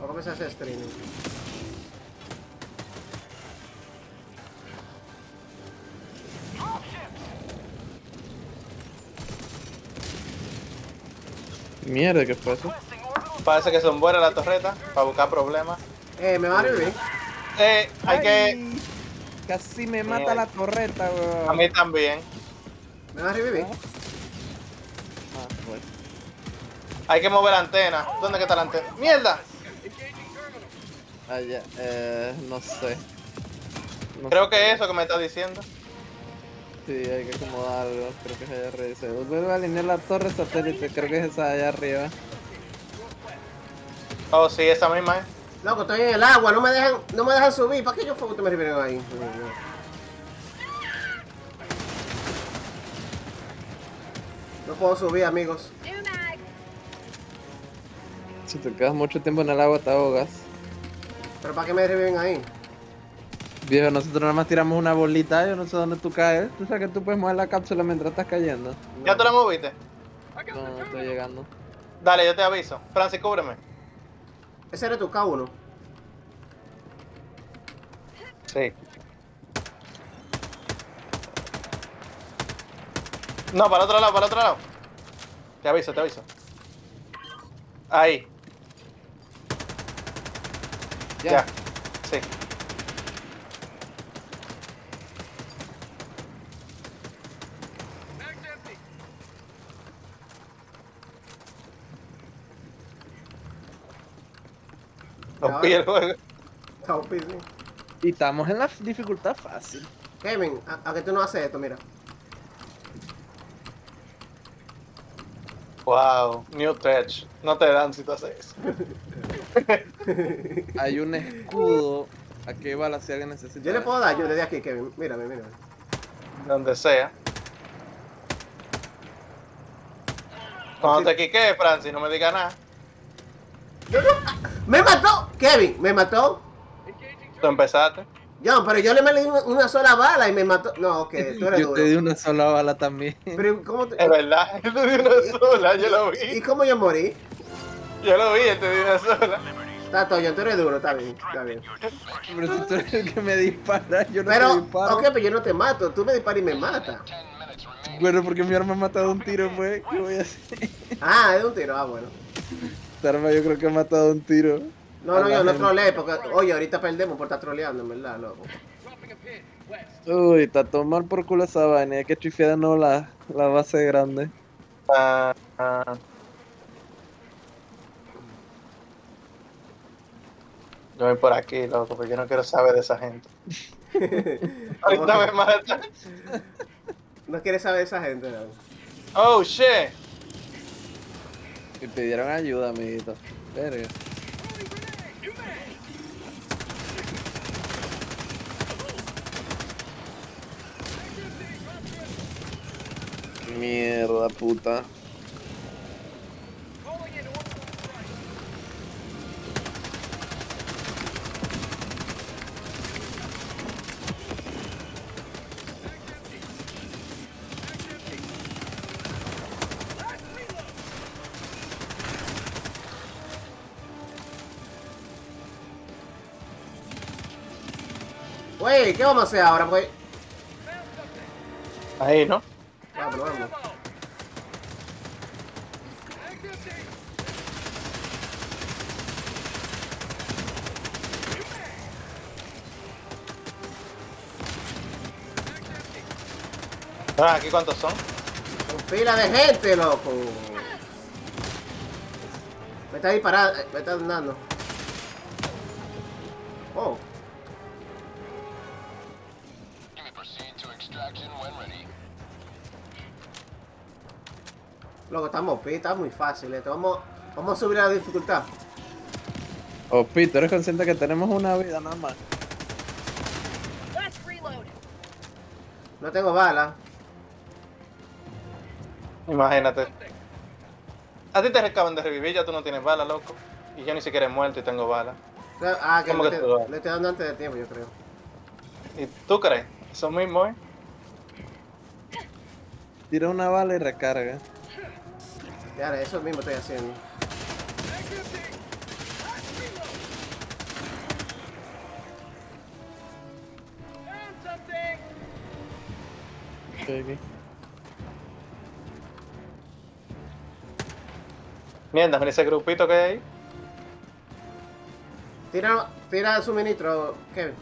Voy a comenzar a hacer streaming. Mierda, ¿qué fue eso? Parece que son buenas las torretas para buscar problemas. Eh, me va a revivir. Eh, hay que. Casi me mata Mierda. la torreta, A weón. mí también. Me va a revivir. Ah, pues. Hay que mover la antena. ¿Dónde que está la antena? ¡Mierda! Ah, ya. Eh, no sé. No Creo sé. que eso que me estás diciendo. Sí, hay que acomodarlo. Creo que es allá arriba. Se vuelve a alinear la torre satélite. Creo que es esa de allá arriba. Oh, sí, esa misma es. Loco, estoy en el agua, no me dejan, no me dejan subir. ¿Para qué yo fue que ustedes me revivieron ahí? No puedo subir, amigos. Si te quedas mucho tiempo en el agua, te ahogas. ¿Pero para qué me reviven ahí? Viejo, nosotros nada más tiramos una bolita. Yo no sé dónde tú caes. Tú sabes que tú puedes mover la cápsula mientras estás cayendo. ¿Ya tú la moviste? No, no estoy llegando. Dale, yo te aviso. Francis, cúbreme. Ese era tu K1. Sí. No, para el otro lado, para el otro lado. Te aviso, te aviso. Ahí, Ya. ya. Sí. Juego. Está OP, sí. Y estamos en la dificultad fácil. Kevin, ¿a, a qué tú no haces esto? Mira. Wow, New Tech. No te dan si tú haces eso. Hay un escudo. ¿A qué bala si alguien necesita? Yo le puedo dar, yo le di aquí, Kevin. Mírame, mírame. Donde sea. Cuando te quique, Francis, no me digas nada. Yo no-. ¡Me mató! Kevin, ¿me mató? Tú empezaste. John, pero yo le metí una, una sola bala y me mató. No, ok, tú eres Yo duro. te di una sola bala también. Pero, ¿cómo te... Es verdad, él te dio una sola, yo lo ¿Y vi. cómo yo morí? Yo lo vi, él te dio una sola. Está Toyo, tú eres duro, está bien, está bien. Pero si tú eres el que me dispara, yo no te Pero, disparo. ok, pero yo no te mato, tú me disparas y me matas. Bueno, porque mi arma ha matado un tiro, pues. ¿Qué voy a hacer? Ah, es un tiro, ah, bueno. Esta arma yo creo que ha matado un tiro. No, no, yo no troleé, porque, oye, ahorita perdemos por estar troleando, en verdad, loco. Uy, está tomar por culo esa vaina. Hay que chifiar de nuevo la, la base grande. Ah, ah. Yo voy por aquí, loco, porque yo no quiero saber de esa gente. Ahorita me mata. No quieres saber de esa gente, ¿no? Oh, shit. Y pidieron ayuda, amiguito. Verga. Mierda, puta. Güey, ¿qué vamos a hacer ahora, güey? Ahí, ¿no? Vamos, vamos. Ah, ¿Aquí cuántos son? Con pila de gente, loco. Me está disparando, eh, me está dando. Loco, estamos pi, está muy fácil esto. Vamos, vamos a subir la dificultad. Oh, Pito, ¿eres consciente que tenemos una vida nada más? No tengo bala. Imagínate. A ti te acaban de revivir, ya tú no tienes bala, loco. Y yo ni siquiera he muerto y tengo bala. Ah, que, ¿Cómo le, que tú le estoy dando antes de tiempo, yo creo. ¿Y tú crees? Eso mismo, ¿eh? Tira una bala y recarga. Ahora, eso mismo estoy haciendo. Okay, okay. Mierda, ese grupito que hay ahí. Tira, tira el suministro, Kevin.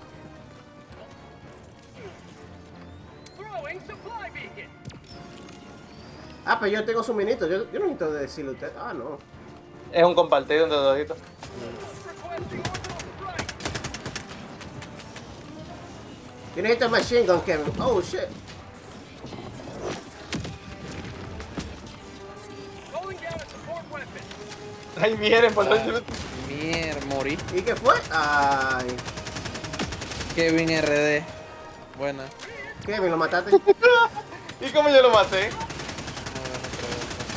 Ah, pero yo tengo suministro. Yo, yo no necesito decirle a usted. Ah, no. Es un compartido entre toditos. Requesting orbital strike. Yo necesito machine gun, Kevin. Oh, shit. Calling down a support weapon. Ay, miren, por dónde. Mier, morí. ¿Y qué fue? Ay. Kevin RD. Buena. Kevin, lo mataste. ¿Y cómo yo lo maté? Muy buena pregunta.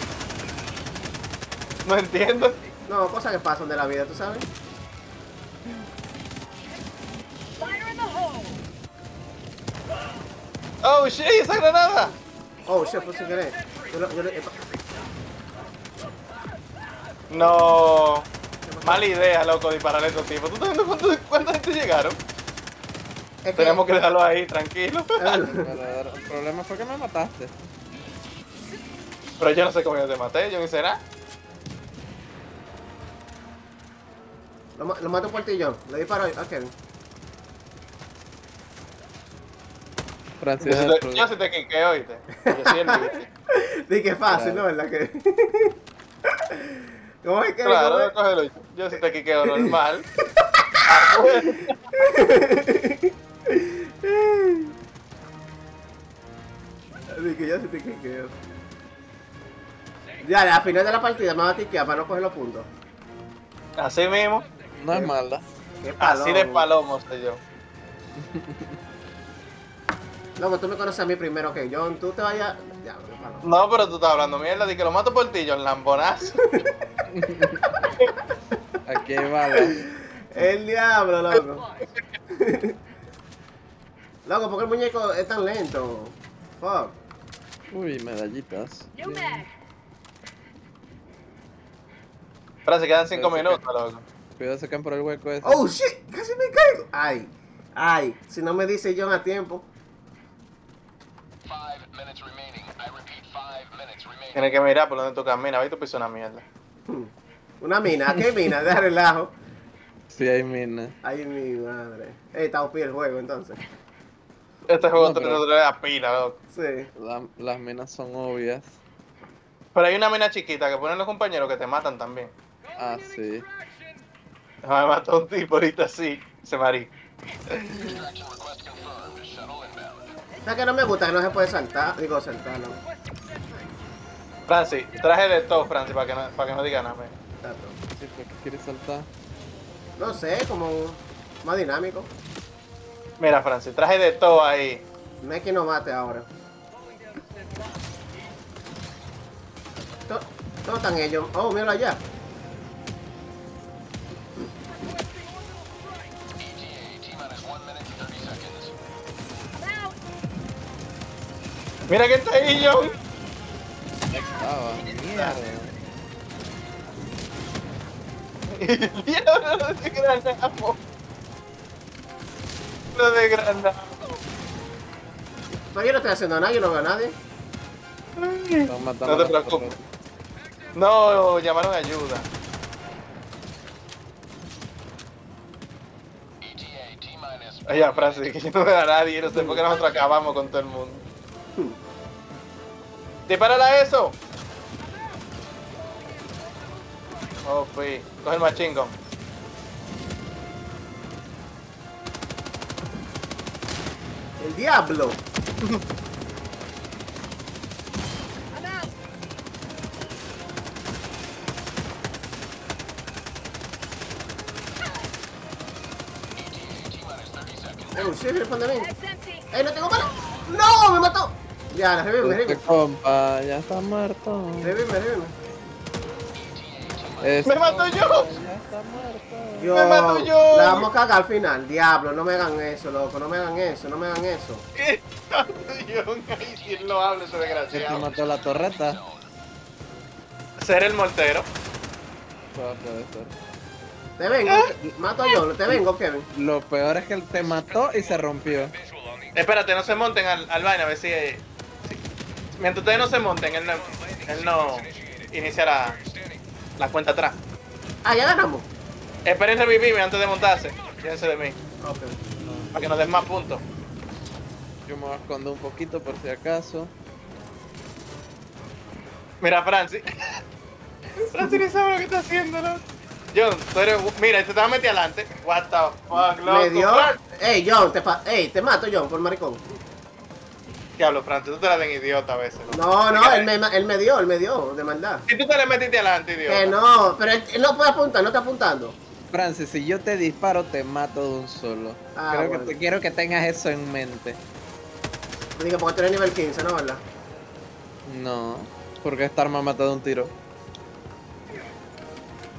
No entiendo. No, cosas que pasan de la vida, ¿tú sabes? Fire in the hole. Oh, shit, esa granada. Oh, shit, fue sin querer. Yo, lo-. No. Mala idea, loco, disparar a estos tipos. ¿Tú estás viendo cuántos- cuánta gente llegaron? Es que, Tenemos que dejarlo ahí, tranquilo. Verdadero. El problema fue que me mataste. Pero yo no sé cómo yo te maté, yo ni será. Lo, lo mato por ti, John. Le disparo a Kevin. Francis Yo yo sí te quiqué, oíste. Yo sí el límite. Di que fácil, Claro. ¿no? ¿Verdad que? ¿Cómo es que? Claro, ¿Cómo es? cógelo. Yo sí te quiqueo normal. Di que yo sí te quiqueo. Ya, al final de la partida me va a quiquear para no coger los puntos. Así mismo. No es mala. Qué Así de palomo. soy yo. Loco, tú me conoces a mí primero que John. Tú te vayas. Ya, palomo. No, pero tú estás hablando mierda de que lo mato por ti, John Lambonazo. Aquí hay balas. El diablo, loco. loco, ¿por qué el muñeco es tan lento? Fuck. Uy, medallitas. Mag. Francis, quedan cinco Parece que- minutos, loco. Cuidado, se caen por el hueco ese. Oh shit, casi me caigo. Ay, ay, si no me dice John a tiempo. Tienes que mirar por donde tú caminas, ¿viste? Tú pisas una mierda. Hmm. Una mina, ¿qué mina? De relajo. Sí, hay mina. Ay, mi madre. Ey, está OP el juego entonces. Este juego No, te pero- te trae a pila, loco. Sí. La- las minas son obvias. Pero hay una mina chiquita que ponen los compañeros que te matan también. Ah, sí. Me mató un tipo ahorita así, se marí. Extraction request confirmed. Shuttle inbound. ¿Sabes que no me gusta que no se puede saltar? Digo, saltar, no. Francis, traje de todo, Francis, para que no, para que no diga nada. men. Exacto. Sí, ¿por qué quieres saltar? No sé, como más dinámico. Mira, Francis, traje de todo ahí. No es que no mate ahora. Todos están ellos. Oh, míralo allá. Mira que está ahí, John. Estaba. Mierda. Diablo, lo desgranamos. Lo desgranamos. No, yo no estoy haciendo nada, yo no veo a nadie. No te preocupes. No, llamaron ayuda. ETA, T minus. Oye, Francis, que yo no veo a nadie, no sé por qué nosotros acabamos con todo el mundo. ¡Dispárala a eso! Oh, fui. Coge el machine gun. El diablo. Oh, shit. ¡Ey, no tengo bala! ¡No! ¡Me mató! Ya, revíveme, Este revíveme. compa ya está muerto. Revíveme, revíveme. Este ¡Me mato yo! Ya está muerto. Yo, ¡Me mato yo! La vamos a cagar al final. Diablo, no me hagan eso, loco. No me hagan eso, no me hagan eso. ¿Qué? ¿quién lo habla ese ¿Quién te desgraciado? mató la torreta? Ser el mortero. Te vengo. Mato a John, te vengo, Kevin. Lo peor es que él te mató y se rompió. Espérate, no se monten al, al vaina a ver si, mientras ustedes no se monten, él no, él no inicia la, la cuenta atrás. Ah, ya ganamos. Esperen revivirme antes de montarse. Fíjense de mí. Ok. Para que nos den más puntos. Yo me voy a esconder un poquito por si acaso. Mira, Francis. Francis ni sabe lo que está haciendo, loco. John, tú eres. Mira, te vas a meter adelante. What the fuck, loco. Me dio. Ey, John, te, pa... Ey, te mato, John, por maricón. Diablo, Francis, tú te la den idiota a veces. No, no, él me, él me dio, él me dio, de maldad. Si tú te le metiste adelante, idiota. Que no, pero él, él no puede apuntar, no está apuntando. Francis, si yo te disparo, te mato de un solo. Ah, Creo bueno. que te, quiero que tengas eso en mente. Digo, porque tú eres nivel 15, ¿no, verdad? No, porque esta arma mata de un tiro.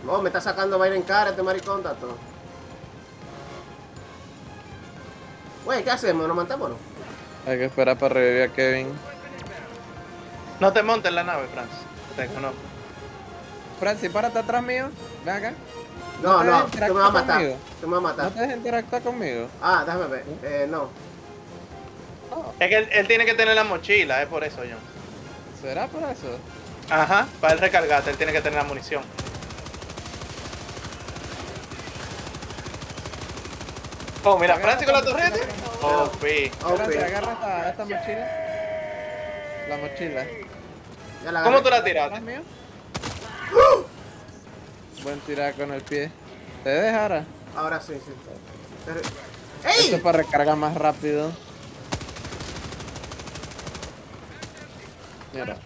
No, me está sacando vaina en cara este maricón, tato. Güey, ¿qué hacemos? ¿Nos matamos o no? Hay que esperar para revivir a Kevin. No te montes en la nave, Francis. Te conozco. Francis, párate atrás mío. Ven acá. No, no, dejes tú me vas a matar. conmigo. Tú me vas a No matar. te dejes interactuar conmigo. Ah, déjame ver. Eh, no. Es que él, él tiene que tener la mochila, es por eso, John. ¿Será por eso? Ajá, para él recargarte, él tiene que tener la munición. Oh, mira, Francis con la torreta. Oh. Francis, agarra esta, esta mochila. La mochila. Ya la ¿Cómo tú la ¿Atrás tiraste? mío? Buen tirar con el pie. ¿Te dejara? Ahora sí, sí. Pero- Esto es ¡Ey! para recargar más rápido. Mierda.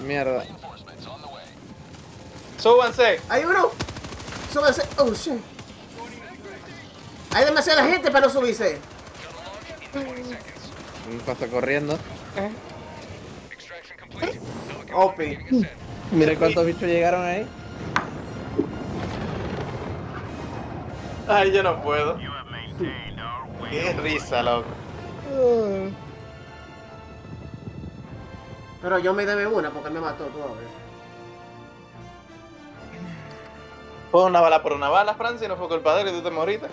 Mierda. Súbanse. ¡Hay uno! ¡Súbanse! ¡Oh, shit! Hay demasiada gente para no subirse. Pasa corriendo. Opi. Mire cuántos bichos llegaron ahí. Ay, yo no puedo. Qué risa, loco. Pero yo me debe una porque me mató todo. Fue una bala por una bala, Francis, no fue culpa de él y tú te moriste.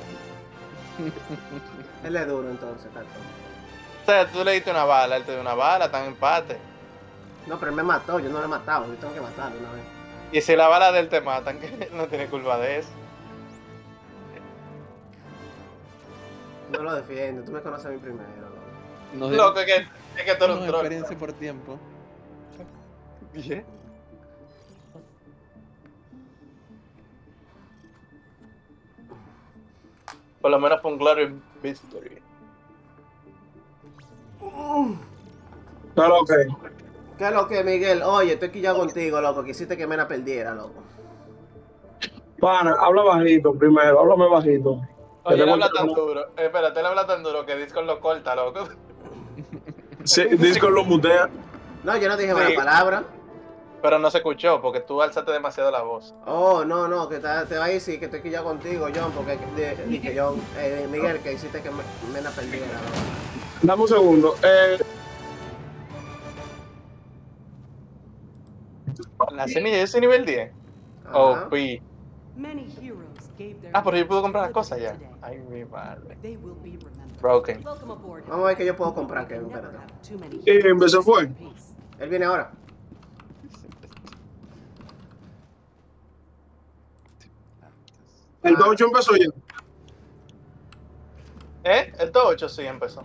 Él es duro entonces, tato. O sea, tú le diste una bala, él te dio una bala, están en empate. No, pero él me mató, yo no lo he matado, yo tengo que matarlo una vez. Y si la bala de él te matan, que no tiene culpa de eso. No lo defiendo, tú me conoces a mí primero. loco. Loco, es que, es que tú eres un troll. experiencia por tiempo. Bien. Por lo menos un Glory Victory. Claro, ok. ¿Qué es lo que, Miguel? Oye, estoy aquí ya contigo, loco, que hiciste que Mena perdiera, loco. Pana, habla bajito primero, háblame bajito. Oye, él habla que- tan duro. Eh, espérate, él habla tan duro que Discord lo corta, loco. Sí, Discord lo mutea. No, yo no dije Sí. buena palabra. Pero no se escuchó porque tú alzaste demasiado la voz. Oh, no, no, que te, te va a decir que estoy aquí ya contigo, John, porque de- dije John, eh, Miguel, que hiciste que Me- Mena perdiera, loco. Dame un segundo. Eh, La semilla es nivel 10. Ajá. Oh, pi. Ah, pero yo puedo comprar las cosas ya. Ay, mi madre. Broken. Vamos a ver qué yo puedo comprar, Kevin, espérate. many Eh, empezó fue. Él viene ahora. El Ah. 8 empezó ya. ¿Eh? El top 8 sí empezó.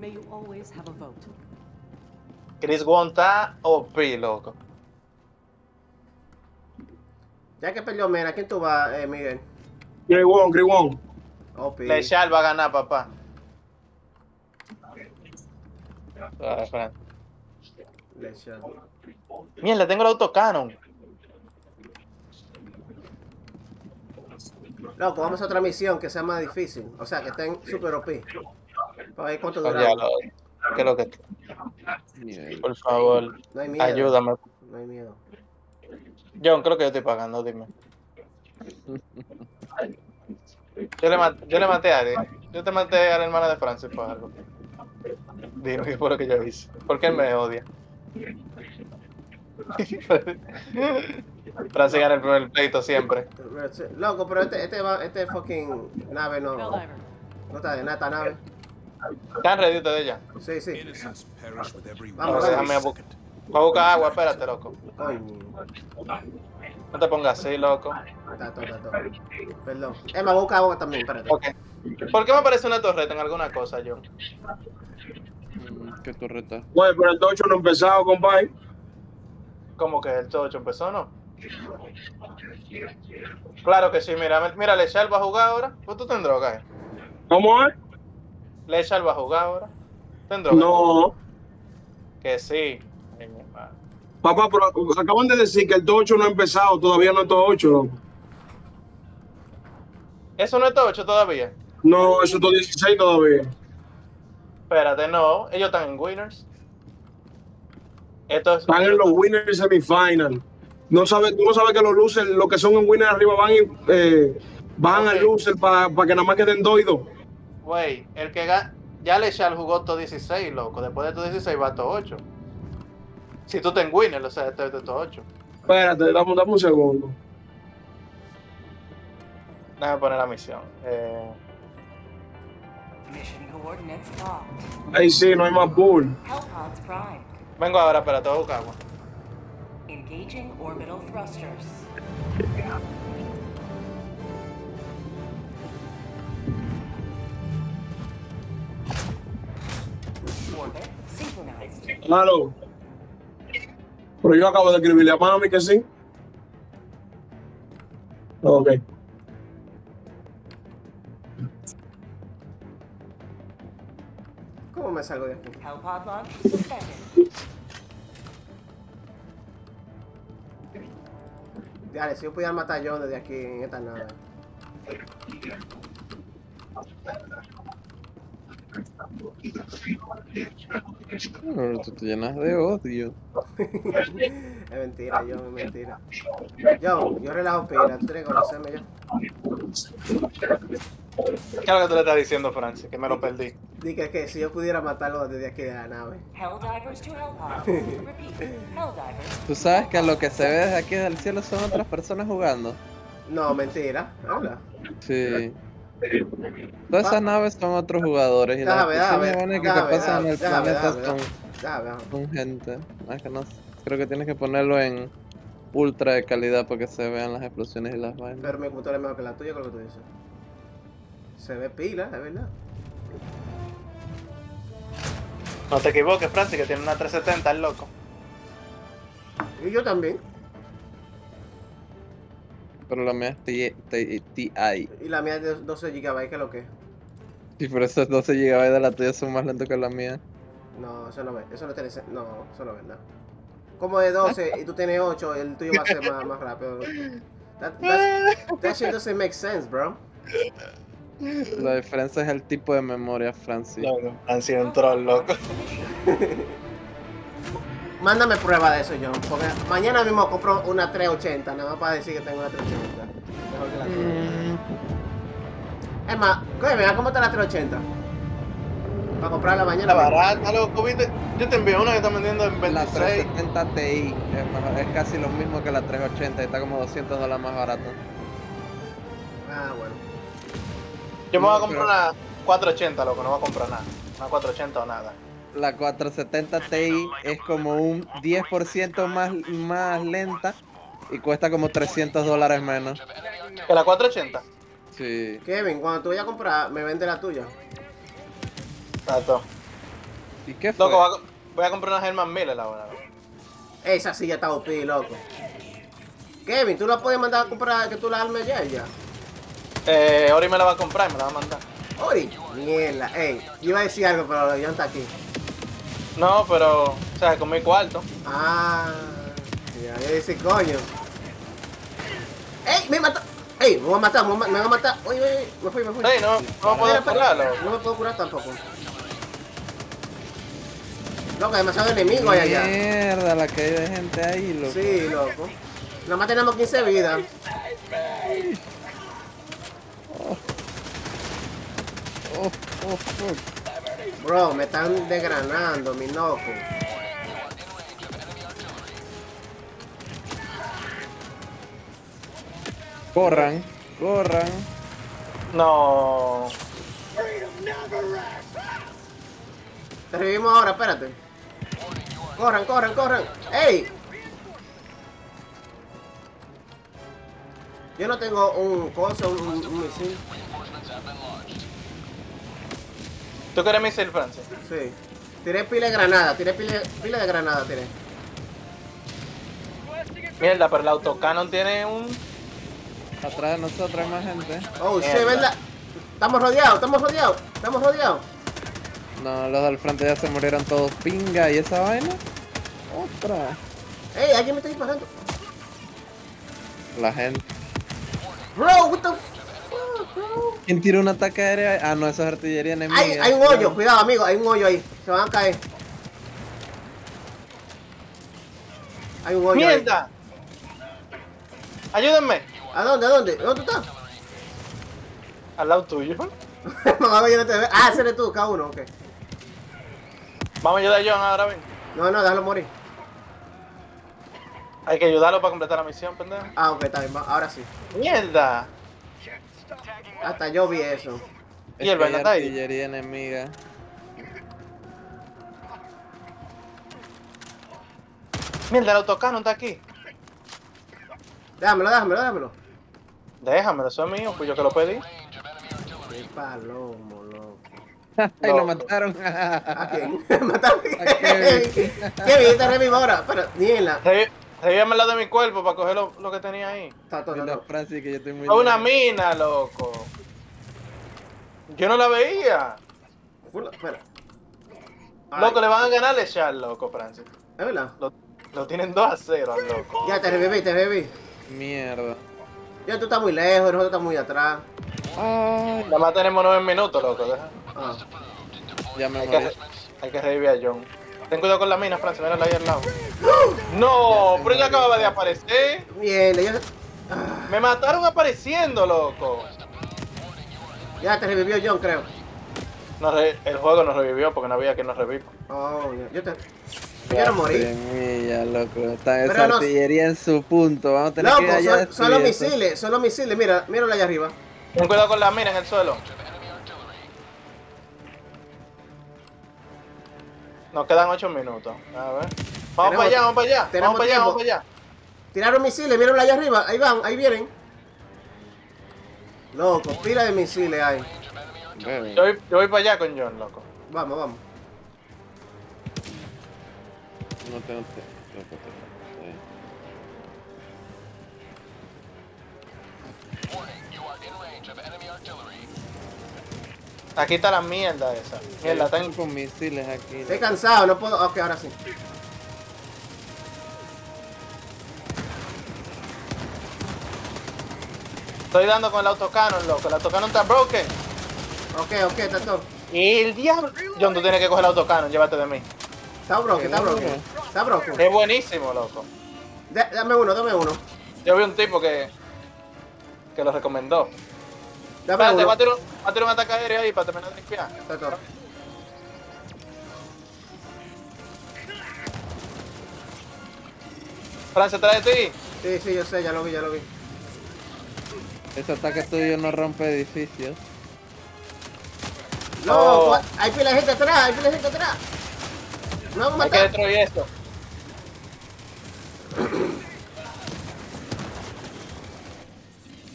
May you always have a vote. Chris Won está OP, loco. Ya que perdió Mena, ¿quién tú vas, eh, Miguel? Grigón, Grigón. Oh, pi. Lechal va a ganar, papá. Lechal. Mierda, tengo el autocannon. Loco, vamos a otra misión que sea más difícil. O sea, que estén super OP. Para ver cuánto Ya, dura. lo- ¿Qué es lo que? Mierda. Por favor, No hay miedo. ayúdame. No hay miedo. John, creo que yo estoy pagando, dime. Yo le, mat- yo le maté a alguien. Yo te maté a la hermana de Francis por algo. Dime qué fue lo que yo hice. ¿Por qué él me odia? Francis gana el primer pleito siempre. Loco, pero este, este, va, este fucking nave no, no está de nada, esta nave. ¿Están ready ustedes ya? Sí, sí. Vamos, déjame a buscar. Voy a buscar agua, espérate, loco. No te pongas así, loco. Está todo, está todo. Perdón. Eh, me busca agua también, espérate. Ok. ¿Por qué me aparece una torreta en alguna cosa, yo? Mm, ¿Qué torreta? Güey, pero el tocho no empezado, compadre. Como que el 8 empezó, ¿no? Claro que sí, mira, mira, Lechal va a jugar ahora. Pues tú tendrás droga, eh. ¿Cómo es? Lechal va a jugar ahora. ¿Tendrás No. Que sí. Ay, mi madre. Papá, pero acaban de decir que el tocho no ha empezado, todavía no es todo 8, loco. ¿Eso no es 8 todavía? No, eso es todo 16 todavía. Espérate, no. Ellos están en winners. Esto es. Están en los winners semifinal. No sabes, tú no sabes que los losers, los que son en winners arriba van y eh, van al Ok. loser para que nada más queden dos y dos. Güey, el que gana. Ya Lechal jugó todo 16, loco. Después de todo 16 va todo 8. Si tú te en winners, o sea, esto es todo 8. Espérate, dame, dame un segundo. Déjame poner la misión. Eh, Mission coordinates locked. Ahí sí, no hay más bull. Vengo ahora, espérate, voy a buscar agua. Engaging orbital thrusters. Orbit synchronized. Claro. Pero yo acabo de escribirle a mami que sí. Ok. ¿Cómo me salgo de aquí? Dale, si yo pudiera matar a John desde aquí en esta nave. Pero tú te llenas de odio. es mentira, John, es mentira. John, yo relajo pila, tú tienes que conocerme ya. ¿Qué es lo que tú le estás diciendo, Francis? Que me lo perdí. Dije que si yo pudiera matarlo desde aquí de la nave. Helldivers to Hellpod. Repeat. Helldivers. Tú sabes que lo que se ve desde aquí del cielo son otras personas jugando. No, mentira. Habla. Sí. Todas esas naves son otros jugadores y las déjame, que pasan en el planeta son, Ya, veamos. son gente. Ah, Es que no, creo que tienes que ponerlo en ultra de calidad para que se vean las explosiones y las vainas. Pero mi computadora es mejor que la tuya, con lo que tú dices. Se ve pila, de verdad. No te equivoques, Francis, que tiene una 370, el loco. Y yo también. Pero la mía es TI. Y la mía es de 12 GB, que es lo que es. Y por eso 12 GB de la tuya son más lentos que la mía. No, eso no ve, eso no tiene No, eso no es verdad. Como de 12 y tú tienes 8, el tuyo va a ser más, más rápido. That, that shit doesn't make sense, bro. La diferencia es el tipo de memoria, Francis. Loco, Francis es un troll, loco. Mándame prueba de eso, John. Porque mañana mismo compro una 380, nada más para decir que tengo una 380. Mejor que la. Mm, Es más, coño, mira cómo está la 380. Para comprarla Está mañana. barata, loco, ¿viste? Yo te envié una que está vendiendo en La 26. 370 Ti es, casi lo mismo que la 380 y está como 200 dólares más barata. Ah, bueno. Yo me voy a comprar una 480, loco, no voy a comprar nada. Una 480 o nada. La 470 Ti es como un 10% más, más lenta y cuesta como 300 dólares menos. ¿Que la 480? Sí. Kevin, cuando tú vayas a comprar, me vende la tuya. Exacto. ¿Y qué fue? Loco, voy a, comprar una Herman Miller ahora. Esa silla está OP, loco. Kevin, tú la puedes mandar a comprar que tú la armes ya, ya. Eh, Ori me la va a comprar y me la va a mandar. Ori, mierda. Ey, yo iba a decir algo, pero John está aquí. No, pero, o sea, con mi cuarto. Ah, ya, yo decir, coño. ¡Ey! ¡Me mató! ¡Ey! Me voy a matar, me voy a matar. Oye, oye, me fui, me fui. Ey, no, no puedo curarlo. No me puedo curar tampoco. Loco, hay demasiado enemigo allá allá. Mierda, la que hay de gente ahí, loco. Sí, loco. Nada más tenemos 15 vidas. Oh, oh. Bro, me están desgranando, mi loco. Corran, corran. No. Te revivimos ahora, espérate. Corran, corran, corran. ¡Ey! Yo no tengo un coso, un, un- un misil. ¿Tú quieres misil, Francis? Sí. Tiré pila de granada, tiré pila, pila de granada, tiré. Mierda, pero el autocanon tiene un... Atrás de nosotros hay más gente. Oh, shit, Mierda. ¿verdad? Estamos rodeados, estamos rodeados, estamos rodeados. No, los del frente ya se murieron todos. Pinga, ¿y esa vaina? Otra. Ey, alguien me está disparando. La gente. Bro, what the fuck, bro? ¿Quién tiró un ataque aéreo? Ah, no, eso es artillería enemiga. Hay, hay un hoyo, cuidado, amigo, hay un hoyo ahí. Se van a caer. Hay un hoyo ahí. ¡Mierda! Ayúdenme. ¿A dónde? ¿A dónde? ¿Dónde tú estás? Al lado tuyo. Mamá, yo no te veo. Ah, ese eres tú, K1, ok. Vamos a ayudar a John ahora, ven. No, no, déjalo morir. Hay que ayudarlo para completar la misión, pendejo. Ah, ok, está bien, ahora sí. ¡Mierda! Hasta yo vi eso. ¿Y el ahí? artillería enemiga. Mierda, el autocanon está aquí. Déjamelo, déjamelo, déjamelo. Déjamelo, eso es mío, pues yo que lo pedí. Qué palomo, loco. Ay, lo mataron. ¿A quién? ¿Mataron? A Kevin. Kevin, te revivo ahora. Pero. Revíame al lado de mi cuerpo para coger lo, lo que tenía ahí. Está todo, está Mira, todo. Francis, que yo estoy muy. ¡A una mina, loco! Yo no la veía. Espera. Ay, Loco, le van a ganar a Char, loco, Francis. ¿Es verdad? Lo, lo tienen 2 a 0 al loco. Ya, te reviví, te reviví. Mierda. Ya tú estás muy lejos, nosotros estamos muy atrás. Ay, Nada más tenemos 9 minutos, loco. deja. Ah. ya me Hay morí. que, hay que revivir a John. Ten cuidado con la mina, Francis, mírala ahí al lado. ¡No! Pero ya acababa de aparecer. Ah, Me mataron apareciendo, loco. ya te revivió John, creo. Re- el juego nos revivió porque no había quien nos reviva. Oh, ya. yo te... Yo quiero morir. Semilla, loco. Está esa no- artillería en su punto. Vamos a tener que ir Loco, allá a son, son los misiles, son los misiles. Mira, míralo allá arriba. Ten cuidado con la mina en el suelo. Nos quedan 8 minutos. A ver. Vamos Tenemos- para allá, vamos para allá. tenemos Vamos para allá, tiempo. vamos para allá. Tiraron misiles, míralo allá arriba. Ahí van, ahí vienen. Loco, pila de misiles hay. Bebe. Yo voy, yo voy para allá con John, loco. Vamos, vamos. No tengo te- loco, Aquí está la mierda esa. Mierda, Estoy ten- con misiles aquí. Estoy cansado, no puedo. Ok, ahora sí. Estoy dando con el autocanon, loco. El autocanon está broken. Ok, ok, está todo. El diablo. John, tú tienes que coger el autocanon, llévate de mí. Está broken, está broken. Está broken. Es buenísimo, loco. Da- Dame uno, dame uno. Yo vi un tipo que. que lo recomendó. Dame Espérate, uno. va a tirar un, va a tirar un ataque aéreo ahí para terminar de limpiar. Francia, trae de ti. Sí, sí, yo sé, ya lo vi, ya lo vi. Ese ataque tuyo no rompe edificios. Loco, Oh. hay pila de gente atrás, hay pila de gente atrás. No vamos a Hay que destruir esto.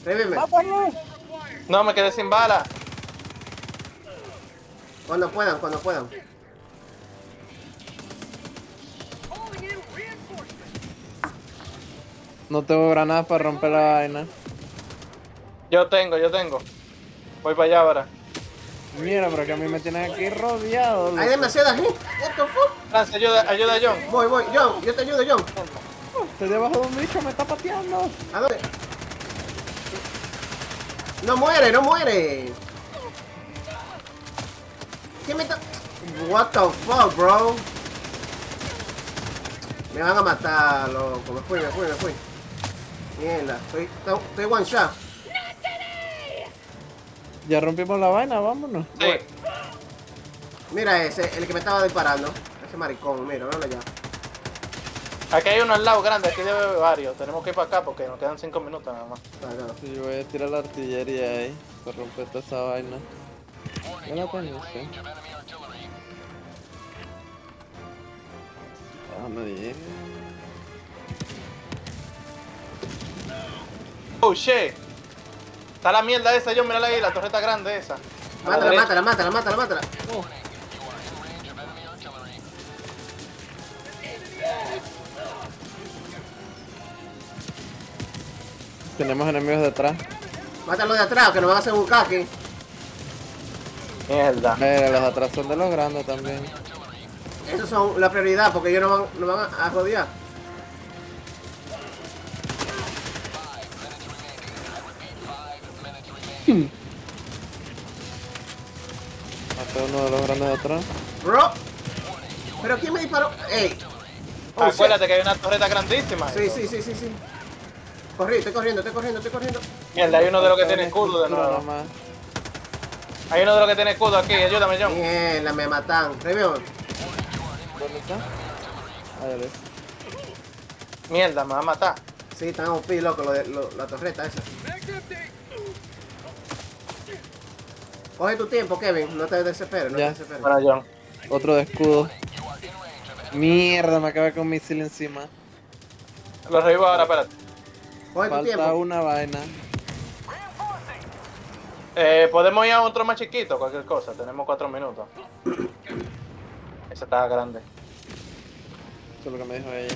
Revime. No, me quedé sin bala. Cuando puedan, cuando puedan. No tengo granadas para romper la vaina. Yo tengo, yo tengo. Voy para allá ahora. Mira, pero que a mí me tienen aquí rodeado. Hay loco. demasiada gente. What the fuck? Francia, ayuda, ayuda a John. Voy, voy. John, yo te ayudo, John. Estoy debajo de un bicho, me está pateando. ¿A dónde? No muere, no muere. ¿Qué me está...? What the fuck, bro? Me van a matar, loco. Me fui, me fui, me fui. Mierda, estoy, estoy, one shot. Ya rompimos la vaina, vámonos. Sí. Mira ese, el que me estaba disparando. Ese maricón, mira, míralo allá. Aquí hay uno al lado grande, aquí debe haber varios. Tenemos que ir para acá porque nos quedan 5 minutos nada más. Acá. Sí, yo voy a tirar la artillería ahí. Para romper toda esa vaina. La tengo, sí. Déjame ir. Oh shit. Está la mierda esa, yo mírala ahí, la torreta grande esa. La Mátala, mátala, mátala, mátala, mátala. Tenemos enemigos detrás. Mátalo de atrás, que nos van a hacer un aquí. Mierda. Mira, los de atrás son de los grandes también. Esos son la prioridad, porque ellos no van, a, rodear. Maté a uno de los grandes de atrás. Bro. ¿Pero quién me disparó? ¡Ey! Oh. Acuérdate que hay una torreta grandísima. Sí, sí, sí, sí, sí. Corrí, estoy corriendo, estoy corriendo, estoy corriendo. Mierda, hay uno de los que tiene en escudo de nuevo. Hay uno de los que tiene escudo aquí, ayúdame, John. Mierda, me matan. Review. ¿Dónde está? Ahí. Mierda, me va a matar. Sí, están OP, loco, lo de, lo- la torreta esa. Coge tu tiempo, Kevin. No te desesperes, no Ya. te desesperes. Bueno, John. Otro de escudo. Mierda, me acabé con un misil encima. Lo revivo ahora, espérate. Coge tu Falta tiempo. una vaina. Eh, Podemos ir a otro más chiquito, cualquier cosa. Tenemos cuatro minutos. Ese está grande. Eso es lo que me dijo ella.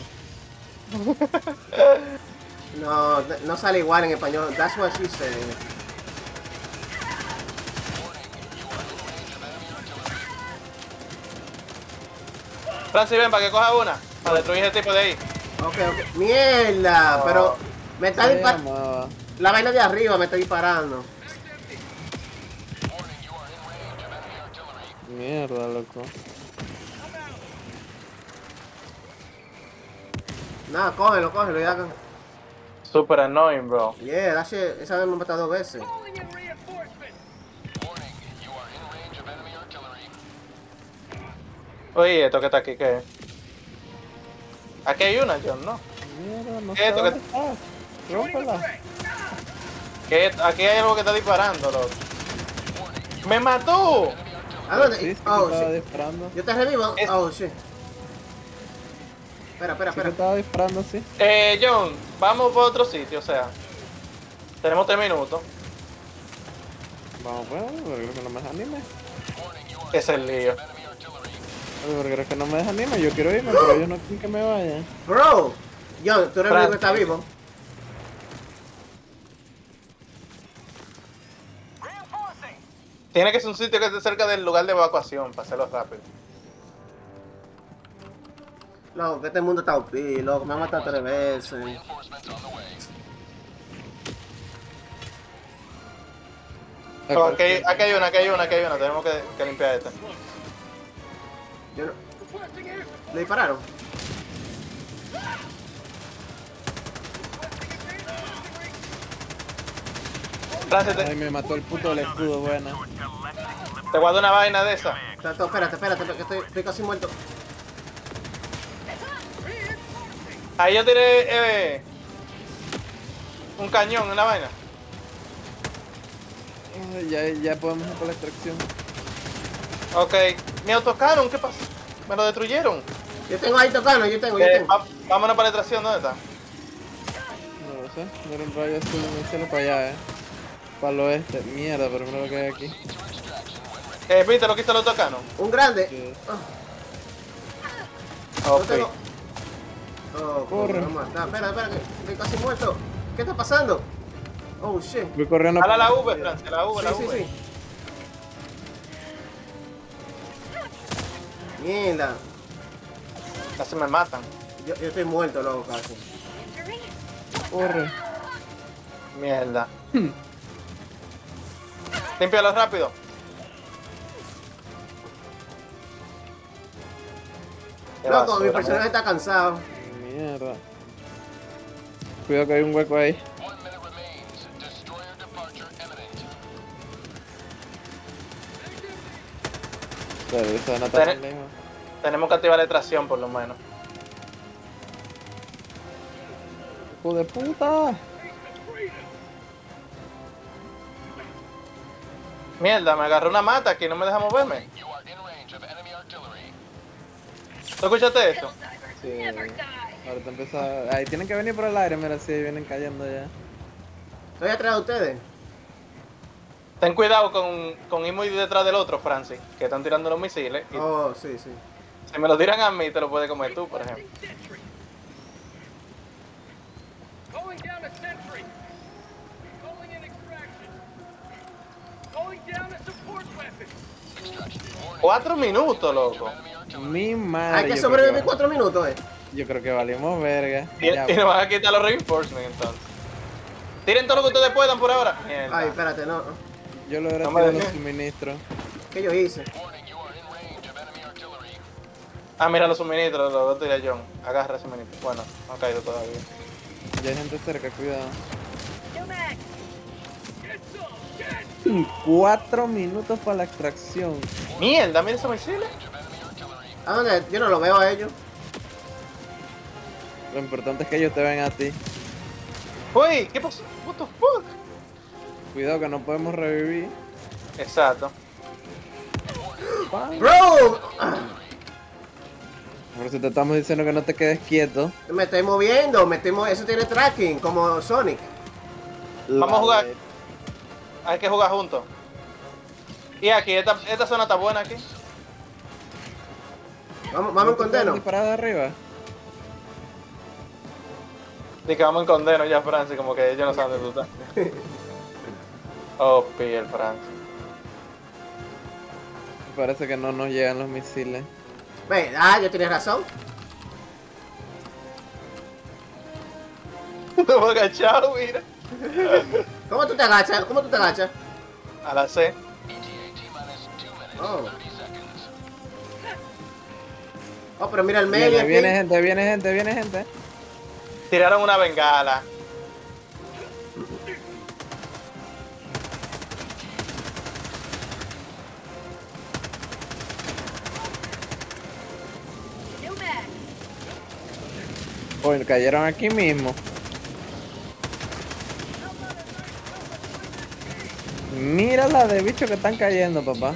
No, no sale igual en español. That's what she said. Francis, ven para que coja una. Para destruir ese tipo de ahí. Ok, ok. Mierda, pero me está disparando. La vaina de arriba me está disparando. Mierda, loco. Nada, cógelo, cógelo y hagan. Super annoying, bro. Yeah, that shit, esa vez me matado dos veces. Oye, esto que está aquí, ¿qué es? Aquí hay una, John, ¿no? Mierda, no ¿Qué esto que- está. Rómpela. Que aquí hay algo que está disparando, loco. ¡Me mató! ¿A dónde? Sí, sí que oh, estaba shit. disparando. Yo te revivo. Es- Oh, shit. Espera, espera, Sí espera. estaba disparando, sí. Eh, John, vamos por otro sitio, o sea. Tenemos tres minutos. Vamos, pues, pero creo que no me desanime. Es el lío. Pero creo que no me desanime. Yo quiero irme, pero ellos no quieren que me vaya. Bro. John, tú eres el único que está vivo. Tiene que ser un sitio que esté cerca del lugar de evacuación para hacerlo rápido. Loco, que este mundo está OP, loco. Me ha matado tres veces. Oh, aquí, hay, aquí hay una, aquí hay una, aquí hay una. Tenemos que, que limpiar esta. Yo no... ¿Le dispararon? Francis, Ay, te, me mató el puto del escudo, bueno. te guardo una vaina de esa. Espérate, espérate, que estoy, estoy casi muerto. Ahí yo tiré eh, un cañón, una vaina. Ay, Ya, ya podemos ir por la extracción. Ok. Mi autocanon, ¿qué pasa? Me lo destruyeron. Yo tengo ahí tocando, yo tengo, yo Eh, tengo. va- vámonos para la extracción, ¿dónde está? No lo sé. Mira un rayo azul en el cielo para allá, eh. Para el oeste. Mierda, pero lo que hay aquí. Eh, ¿viste lo que hizo el autocanon? Un grande. Sí. Oh, Ok. yo tengo... Oh, Corre. matar. Espera, espera, que estoy casi muerto. ¿Qué está pasando? Oh, shit. Voy corriendo. Dale a la V, Francia, la V, Sí, la sí, V. sí. Mierda. Casi me matan. Yo, yo estoy muerto, loco, casi. Corre. Mierda. Límpialo rápido. Loco, mi personaje está cansado. Mierda. Cuidado que hay un hueco ahí. Pero esa no está lejos. Tenemos que activar la tracción por lo menos. ¡Hijo de puta! Mierda, me agarró una mata aquí, no me deja moverme. ¿Tú escuchaste eso? Sí. Ahorita empieza. Ahí tienen que venir por el aire, mira, si ahí vienen cayendo ya. Estoy atrás de ustedes. Ten cuidado con, con ir muy detrás del otro, Francis, que están tirando los misiles. Y Oh, sí, sí. si me lo tiran a mí, te lo puedes comer tú, por ejemplo. Cuatro minutos, loco. Mi madre. Hay que sobrevivir cuatro minutos, eh. Yo creo que valimos verga. Y, y nos van a quitar los reinforcements entonces. Tiren todo lo que ustedes puedan por ahora. Mierda. Ay, espérate, no. yo logré No tirar los suministros. ¿Qué yo hice? Ah, mira los suministros, los voy a tirar John. Agarra ese suministro. Bueno, no ha caído todavía. Ya hay gente cerca, cuidado. Get Cuatro minutos para la extracción. Mierda, mira esos misiles. ¿A dónde? Yo no lo veo a ellos. Lo importante es que ellos te ven a ti. Uy, ¿qué pasó? What the fuck? Cuidado que no podemos revivir. Exacto. ¡Bro! Por eso te estamos diciendo que no te quedes quieto. Me estoy moviendo, me estoy mo- Eso tiene tracking, como Sonic. Vamos a jugar. Hay que jugar juntos. Y aquí, esta, esta zona está buena aquí. Vamos, vamos en ¿No te pueden condeno. disparar de arriba? Dice que vamos en condeno ya, Francis, como que ellos no saben dónde tú estás. Oh, piel, Francis. Parece que no nos llegan los misiles. Ve, ah, yo tienes razón. Te voy agachado, mira. ¿Cómo tú te agachas? ¿Cómo tú te agachas? A la C. ETA T minus 2 minutes, Oh. 30 seconds. Oh, pero mira el medio Viene, gente, viene gente, viene gente. Tiraron una bengala. Oye, cayeron aquí mismo. Mira la de bichos que están cayendo, papá.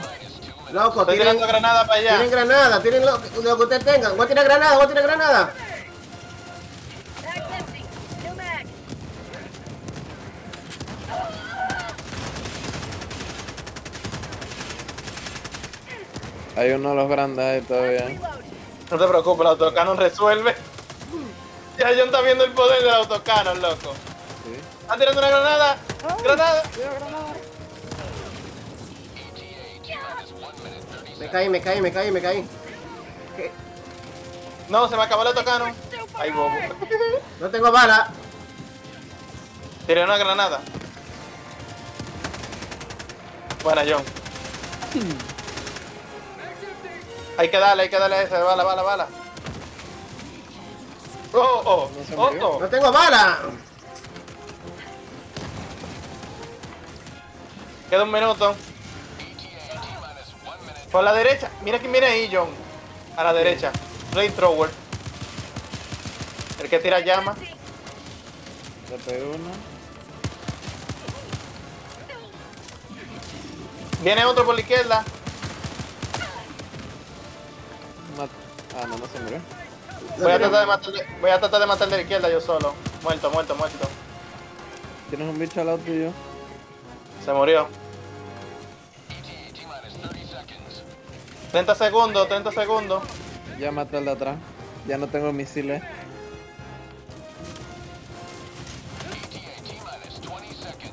Loco, Estoy tienen, tirando granada para allá. tienen granada, tienen lo, lo que ustedes tengan. Voy a tirar granada, voy a tirar granada. Hay uno de los grandes ahí todavía. No te preocupes, el autocanon resuelve. Ya John está viendo el poder del autocanon, loco. Sí. Están tirando una granada. Granada. Me caí, me caí, me caí, me caí. ¿Qué? No, se me acabó el autocanon. Ay, bobo. No tengo bala. Tiré una granada. Buena, John. Hay que darle, hay que darle a ese. Bala, bala, bala. Oh, oh, oh, murió. oh. No tengo bala. Queda un minuto. Por la derecha. Mira que viene ahí, John. A la derecha. Flamethrower. El que tira llama. Le uno. Viene otro por la izquierda. Mat- Ah, no, no se murió. Voy a tratar de matar, de- voy a tratar de matar de la izquierda yo solo. Muerto, muerto, muerto. Tienes un bicho al lado tuyo. Se murió. 30 segundos, 30 segundos. Ya maté al de atrás. Ya no tengo misiles. ETA T minus 20 seconds.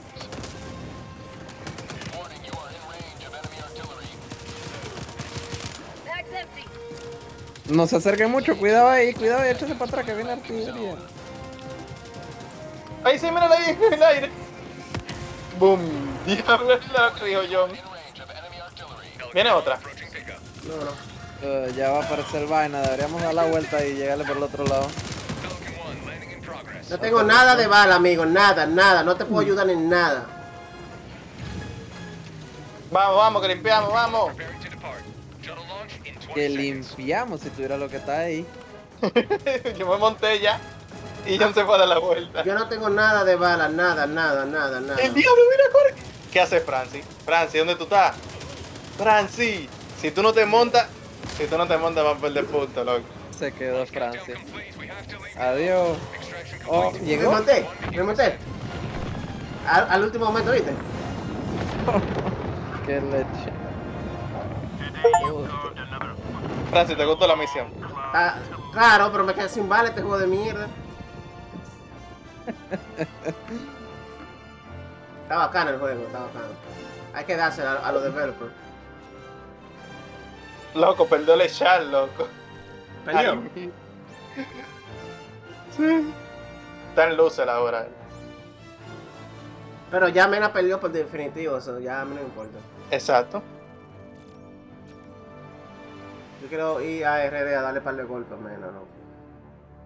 Warning, you are in range of enemy artillery. No se acerquen mucho, cuidado ahí, cuidado ahí, échese para atrás que viene artillería. Ahí sí, míralo ahí, en el aire. Boom. Diablo, dijo John. Viene otra. No, no. Ya va a aparecer vaina, deberíamos dar la vuelta y llegarle por el otro lado. No tengo nada de bala, amigo. Nada, nada. No te puedo ayudar en nada. Vamos, vamos, que limpiamos, vamos. Que limpiamos si tuviera lo que está ahí. Yo me monté ya. Y John se fue a dar la vuelta. Yo no tengo nada de bala, nada, nada, nada, nada. El diablo, mira, corre. ¿Qué hace Francis? Francis, ¿dónde tú estás? Francis, si tú no te montas, si tú no te montas, vas a perder punto, loco. se quedó Francia. Adiós. Oh, Me llegó. monté, me monté. Al, al último momento, ¿viste? Qué leche. Francis, ¿te gustó la misión? Ah, claro, pero me quedé sin bala este juego de mierda. Está bacano el juego, está bacano. Hay que dárselo a, a los developers. Loco, perdió el echar, loco. Perdió. Sí. Está en luces ahora. Pero ya Mena perdió por definitivo, eso ya a mí no me importa. Exacto. Yo quiero ir a RD a darle par de golpes a Mena, no.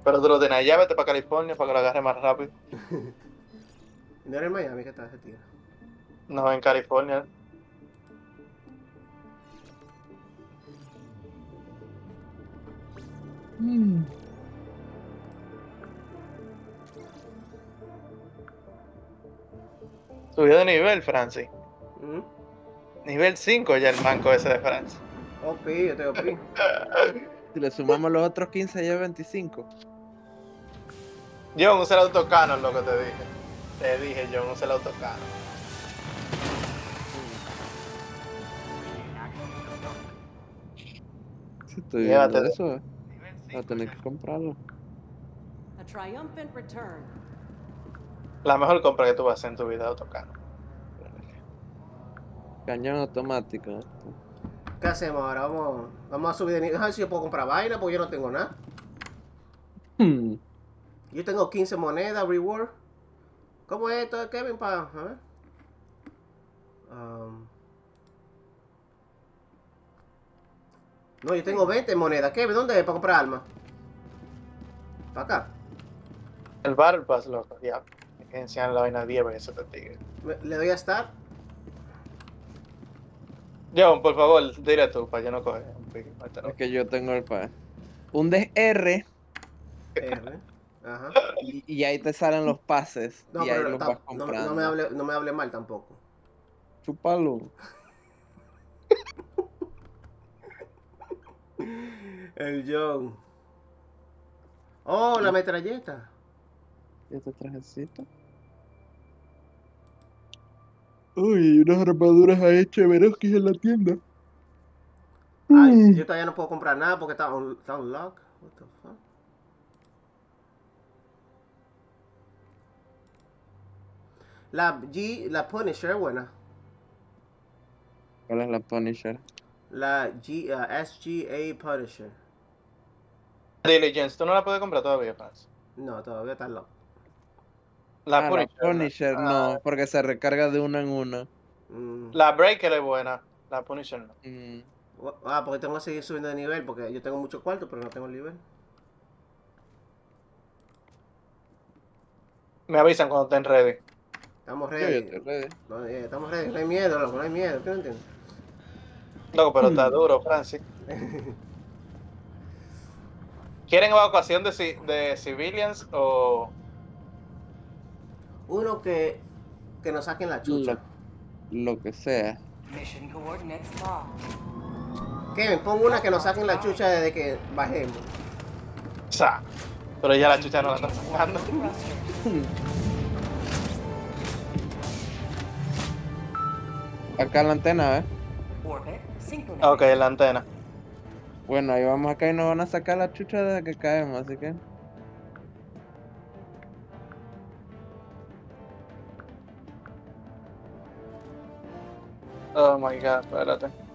Pero tú lo tienes allá, vete para California para que lo agarre más rápido. ¿No era en Miami que está ese tío? No, en California. Subió de nivel, Francis. ¿Mm? Nivel 5 ya el manco ese de Francia. OP, yo te OP. Si le sumamos los otros 15, ya 25. John, usa el autocano, lo que te dije. Te dije, John, usa el autocano. Si estoy Llévate eso, a tener que comprarlo. A triumphant return. La mejor compra que tú vas a hacer en tu vida, autocano. Cañón automático. ¿Qué hacemos ahora? Vamos, vamos a subir de nivel. A ver si yo puedo comprar vaina, porque yo no tengo nada. Hmm. Yo tengo 15 monedas, reward. ¿Cómo es esto, Kevin? Pa, a ver. Um, no, yo tengo 20 monedas. Kevin, ¿dónde es para comprar armas? Para acá. El Battle Pass, loco, ya. Que enseñar la vaina 10 veces te tigre. Le doy a start. John, por favor, dile tú, para yo no coger. Es que yo tengo el pa. Un DR R. Ajá. y, y ahí te salen los pases. No, y ahí pero los vas no, comprando. no me hable, no me hable mal tampoco. Chúpalo. El John. Oh, la metralleta. ¿Y este trajecito? Uy, unas armaduras ahí chéveroskis en la tienda. Ay, Mm. yo todavía no puedo comprar nada porque está, un, está unlocked. What the fuck? La G, la Punisher buena. ¿Cuál es la Punisher? La G, uh, SGA Punisher. Diligence, tú no la puedes comprar todavía, Francis. No, todavía está locked. La Ah, Punisher. la Punisher no, porque se recarga de uno en uno. Mm. La Breaker es buena. La Punisher no. Mm. Ah, porque tengo que seguir subiendo de nivel porque yo tengo mucho cuarto, pero no tengo el nivel. Me avisan cuando estén ready. Estamos ready. No, eh, estamos ready. No hay miedo, loco, no hay miedo. ¿Qué no entiendes? Loco, pero está duro, Francis. ¿Quieren evacuación de, ci- de civilians o Uno que, que nos saquen la chucha. Lo, lo que sea. Mission coordinates locked. Kevin, pon una que nos saquen la chucha desde que bajemos. Sa. Pero ya la chucha no la están sacando. Acá la antena, ¿eh? Orbit synchronized. Ok, la antena. Bueno, ahí vamos acá y nos van a sacar la chucha desde que caemos, así que. Oh my god, espérate.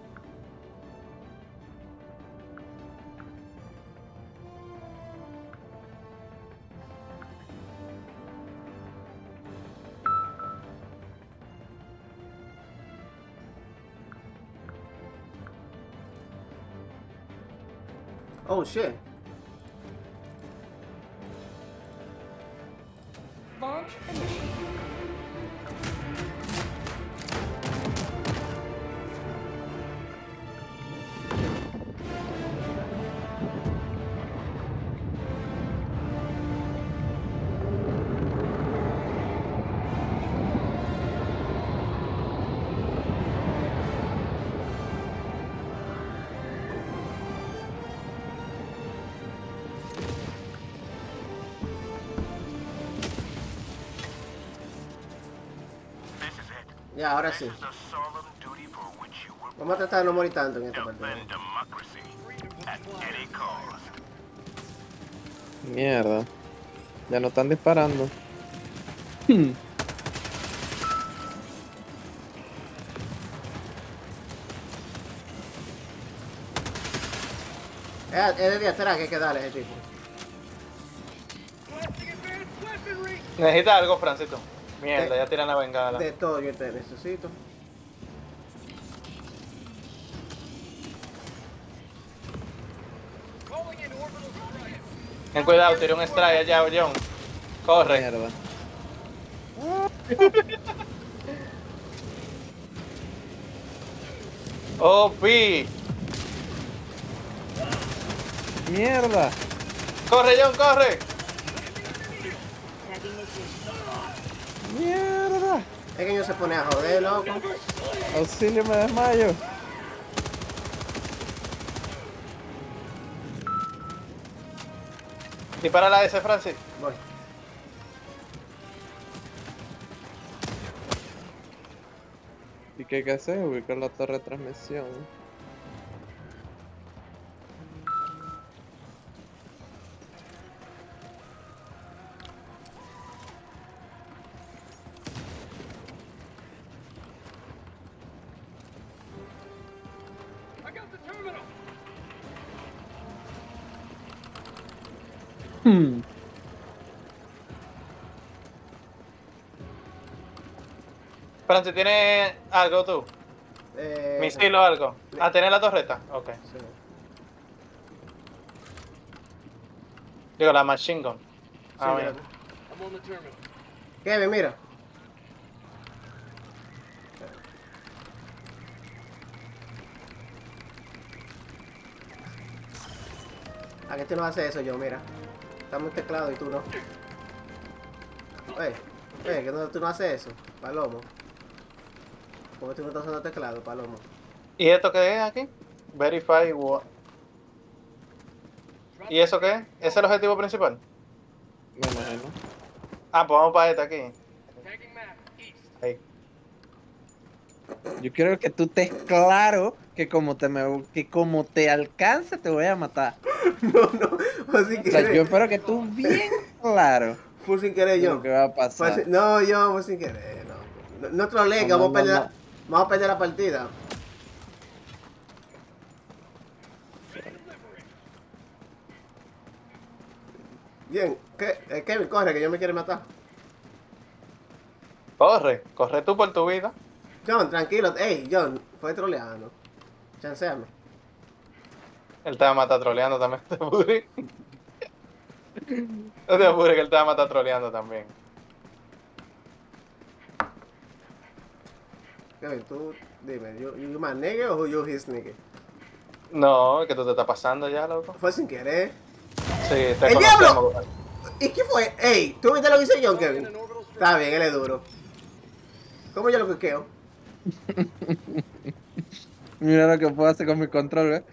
Oh shit. Launch initiated. Ya, ahora sí. Vamos a tratar de no morir tanto en esta partida. Mierda. Ya no están disparando. Hmm. Es, es de día atrás que hay que darle a ese tipo. Necesitas algo, Francito. Mierda, De- ya tiran la bengala. De todo yo te necesito. Ten cuidado, tiré un strike allá, John. Corre. Mierda. Oh, pi. Mierda. Corre, John, corre. Mierda. Es que ellos se pone a joder, loco. Auxilio, me desmayo. Dispara la S, Francis. Voy. ¿Y qué hay que hacer? Ubicar la torre de transmisión. Francis, ¿tienes algo tú? Eh, ¿Misil o algo? ¿A tener la torreta? Ok. sí. Digo, la machine gun. Sí, Ah, mira. the terminal. Kevin, mira. ¿A qué tú no haces eso yo? Mira. Estamos en teclado y tú no. Oye, oye, que no, tú no haces eso, Palomo. ¿Cómo tú no estás usando teclado, Palomo? ¿Y esto qué es aquí? Verify what. ¿Y eso qué es? ¿Ese es el objetivo principal? Me imagino. Ah, pues vamos para este aquí. Ahí. Yo quiero que tú estés claro que como te me, que como te alcance te voy a matar. No, no, fue sin O sea, yo espero que tú bien claro Fue sin querer yo. lo que va a pasar. sin- no, yo fue sin querer, no. No, no trolee, que No, vamos, a la- vamos a perder la partida. Bien, ¿qué? Eh, Kevin, corre, que yo me quiero matar. Corre, corre tú por tu vida. John, tranquilo. Ey, John, fue troleando. Chanceame. Él te va a matar troleando también. ¿Te apures? No te apures que él te va a matar troleando también. Kevin, tú, dime, you, you my nigga o you his nigga? No, que tú te estás pasando ya, loco. Fue sin querer. Sí, te ¡El conocemos. ¿Y qué fue? Ey, ¿tú viste lo que hizo John, Kevin? Está bien, él es duro. ¿Cómo yo lo quiqueo? Mira lo que puedo hacer con mi control, ¿eh?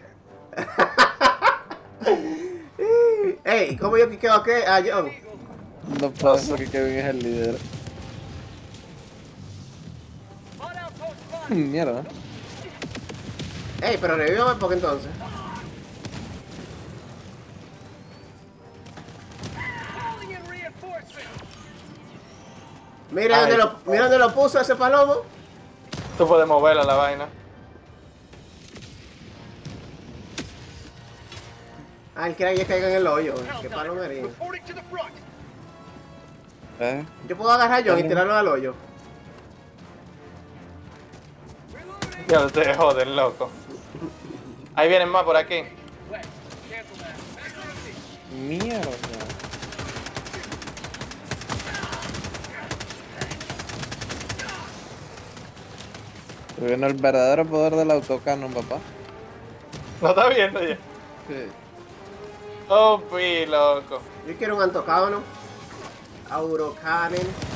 Ey, ¿cómo yo quiqueo a qué? A John. No puedo porque Kevin es el líder. Mierda. Ey, pero revívame porque entonces. Mira dónde, lo, mira dónde lo puso ese palomo. Tú puedes moverla la vaina. Ah, él quiere que caiga en el hoyo. Qué Helldiver, palomería. ¿Eh? Yo puedo agarrar a John y tirarlo al hoyo. Ya no te joden, loco. Ahí vienen más por aquí. Mierda. Estoy viendo el verdadero poder del autocanon, papá. ¿No estás viendo ya? Sí. Oh, pi, loco. Yo quiero un antocano. Aurocanen.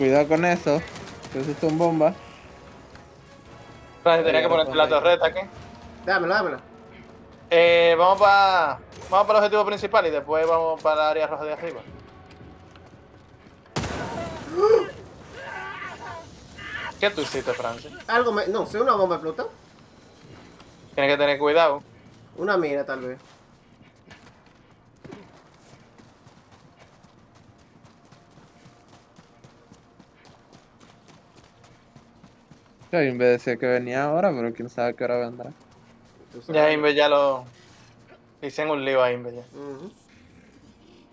Cuidado con eso. Que eso son bombas. Tenía que ponerte la torreta aquí. Dámelo, dámelo. Eh, vamos para vamos para el objetivo principal y después vamos para la área roja de arriba. ¿Qué tú hiciste, Francis? Algo me... No, sé, una bomba explotó. Tienes que tener cuidado. Una mina, tal vez. Yo en vez decía que venía ahora, pero quién sabe qué hora vendrá. Ya Inve ya lo... Hicieron un lío a Inve ya.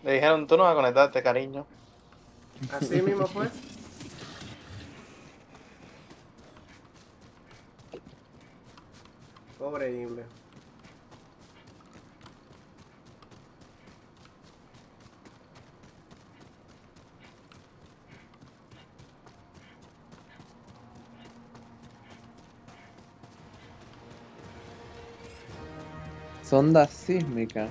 Le dijeron, tú no vas a conectarte, cariño. Así mismo fue. Sonda sísmica.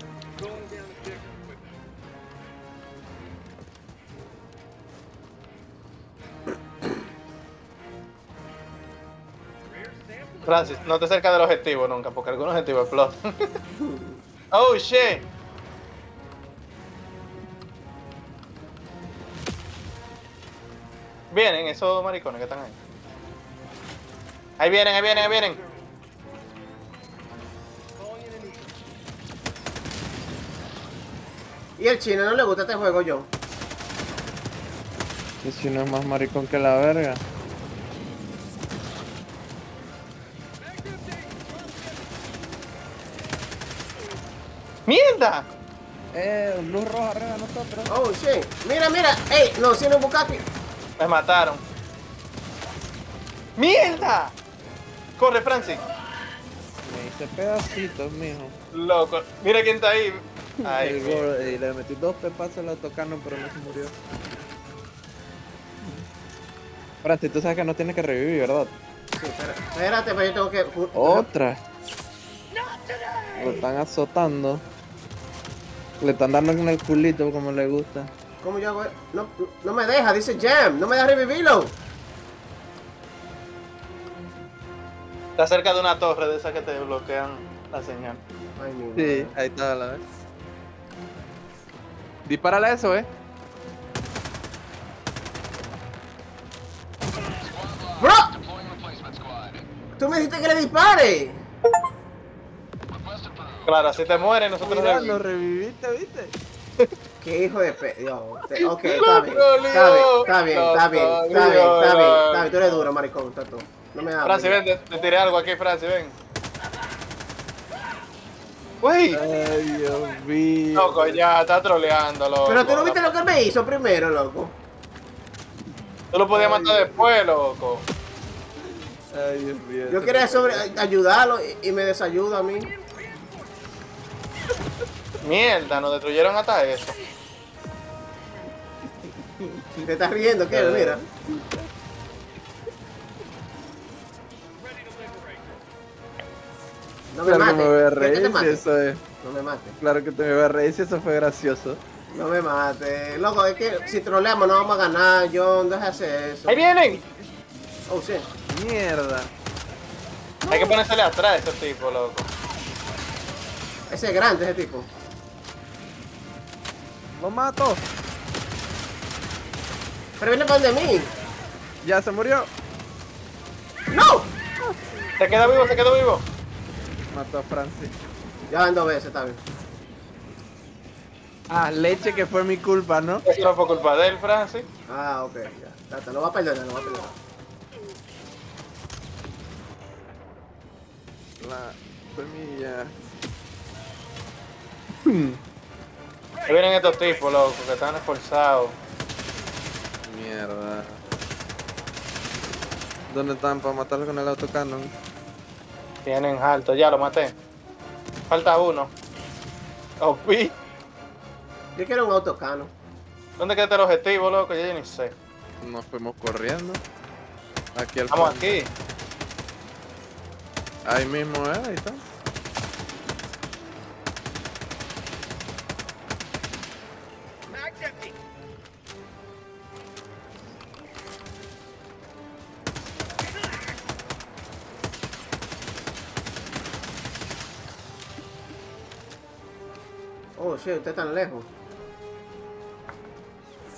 Francis, no te acercas del objetivo nunca, porque algún objetivo explota. oh, shit. Vienen esos maricones que están ahí. Ahí vienen, ahí vienen, ahí vienen. Y el chino no le gusta este juego, John. Y si no es más maricón que la verga. ¡Mierda! Eh, luz roja arriba de nosotros. Oh, shit. Mira, mira. Ey, no, si no Bukaki. Me mataron. ¡Mierda! Corre, Francis. Me hice pedacitos, mijo. Loco. Mira quién está ahí. Ay, gordo, y le metí dos pepazos al autocano, pero no se murió. Francis, tú sabes que no tiene que revivir, ¿verdad? Sí, espera, espérate, pero yo tengo que. Otra. Lo están azotando. Le están dando en el culito como le gusta. ¿Cómo yo hago? e- No, no me deja, dice Jam. No me deja revivirlo. Está cerca de una torre de esas que te bloquean la señal. Ay, mi Sí, madre. ahí está la vez. Dispárale a eso, eh. ¡Bro! Tú me dijiste que le dispare. Claro, si te mueres, nosotros Mira, lo reviviste, ¿viste? Qué hijo de pe... Dios, te- Ok, está bien. Está bien, está bien, está bien, está bien, está bien, está Leo. bien. Tú eres duro, maricón, está todo. No me hables. Francis, ven, te, te tiré algo aquí, Francis, ven. Wey, Ay, Dios mío. loco, ya, está troleando, loco. Pero tú no viste lo que me hizo primero, loco. Tú lo podías matar después, loco. Ay, Dios mío. Yo quería sobre ayudarlo y, y me desayuda a mí. Mierda, nos destruyeron hasta eso. Te estás riendo, ¿qué? Mira. No me Claro que mates. me voy a ¿Qué reír te si mates? eso es. No me mates. Claro que te me voy a reír si eso fue gracioso. No me mates. Loco, es que si troleamos no vamos a ganar, John. Deja de hacer eso. ¡Ahí vienen! Oh, shit. Mierda. Hay que ponérsele atrás a ese tipo, loco. Ese es grande, ese tipo. Lo mato. Pero viene para de mí. Ya se murió. ¡No! Se quedó vivo, se quedó vivo. Mató a Francis. Ya van dos veces, está bien. Ah, leche que fue mi culpa, ¿no? Eso no fue culpa de él, Francis. Ah, ok, ya. Tata, lo va a perdonar, lo va a perdonar. La semilla. Ahí vienen estos tipos, loco, que están esforzados. Mierda. ¿Dónde están para matarlo con el autocannon? Tienen alto, ya lo maté. Falta uno. Opi. Yo quiero un autocano. ¿Dónde queda el objetivo, loco? Ya yo ni sé. Nos fuimos corriendo. Aquí al Vamos frente. aquí. Ahí mismo, ¿eh? Ahí está. Usted tan lejos.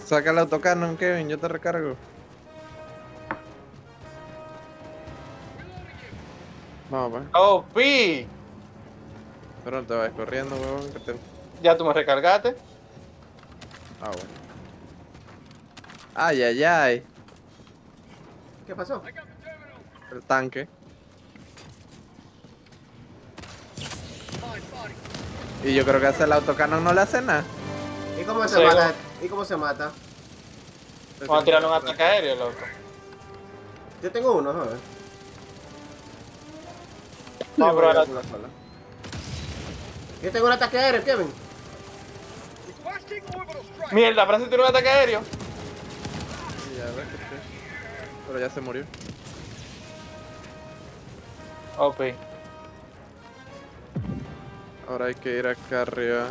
Saca el autocannon, Kevin, yo te recargo. Vamos, pues. Oh, pi. Pero no te vayas corriendo, huevón. Que te... Ya tú me recargaste. Ah, bueno. Ay, ay, ay. ¿Qué pasó? El tanque. Y yo creo que ese el autocannon no le hace nada. ¿Y cómo se mata? ¿Y cómo se mata? Vamos a tirar un ataque aéreo, loco. Yo tengo uno, joder. Vamos a probar la- Yo tengo un ataque aéreo, Kevin. Mierda, Francis tiene un ataque aéreo. Ya. Pero ya se murió. Pi. Ahora hay que ir acá arriba.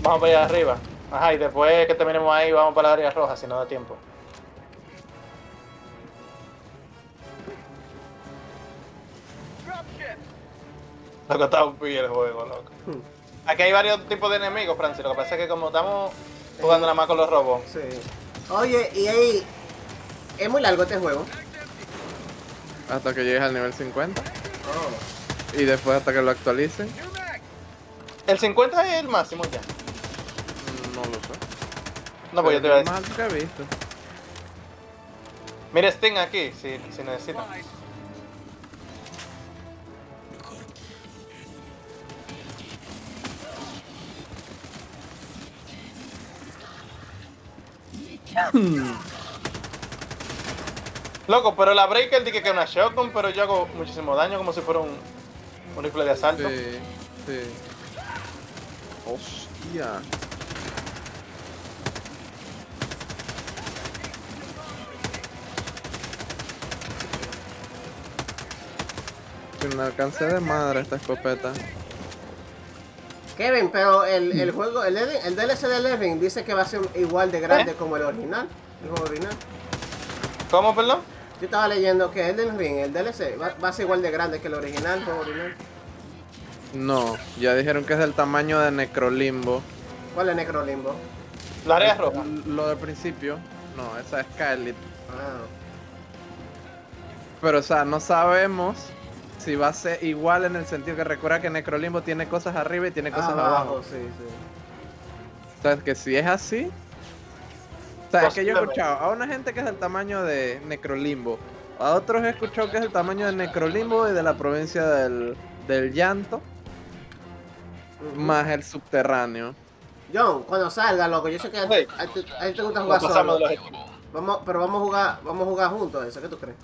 Vamos para allá arriba. Ajá, y después que terminemos ahí, vamos para la área roja si no da tiempo. Loco, está un pi el juego, loco. Hmm. Aquí hay varios tipos de enemigos, Francis. Lo que pasa es que como estamos jugando nada más con los robots. Sí. Oye, y ahí. Es muy largo este juego. Hasta que llegues al nivel 50. Oh. Y después hasta que lo actualicen. El 50 es el máximo ya. No lo sé. No, pues yo te iba a Es decir. lo más alto que he visto. Mira Sting aquí, si, si necesitan. Supplies. Loco, pero la Breaker dije que es una shotgun, pero yo hago muchísimo daño como si fuera un, un rifle de asalto. Sí, sí. Hostia. Tiene un alcance de madre esta escopeta. Kevin, pero el, el juego, el, el DLC de Eleven dice que va a ser igual de grande como el original. El juego original. ¿Cómo, perdón? Yo estaba leyendo que Elden Ring, el DLC, va, va a ser igual de grande que el original, el juego original. No, ya dijeron que es del tamaño de Necrolimbo. ¿Cuál es Necrolimbo? La área roja. Lo del principio, no, esa es Scarlet. Ah. Pero, o sea, no sabemos si va a ser igual en el sentido que recuerda que Necrolimbo tiene cosas arriba y tiene cosas abajo. abajo, sí, sí. O sea, que si es así. O sea, es que yo he escuchado a una gente que es del tamaño de Necrolimbo. A otros he escuchado que es el tamaño de Necrolimbo y de la provincia del, del llanto. Más el subterráneo. John, cuando salga, loco, yo sé que a, Hey. a ti a ti te gusta jugar solo. Vamos, pero vamos a jugar, vamos a jugar juntos eso, ¿qué tú crees?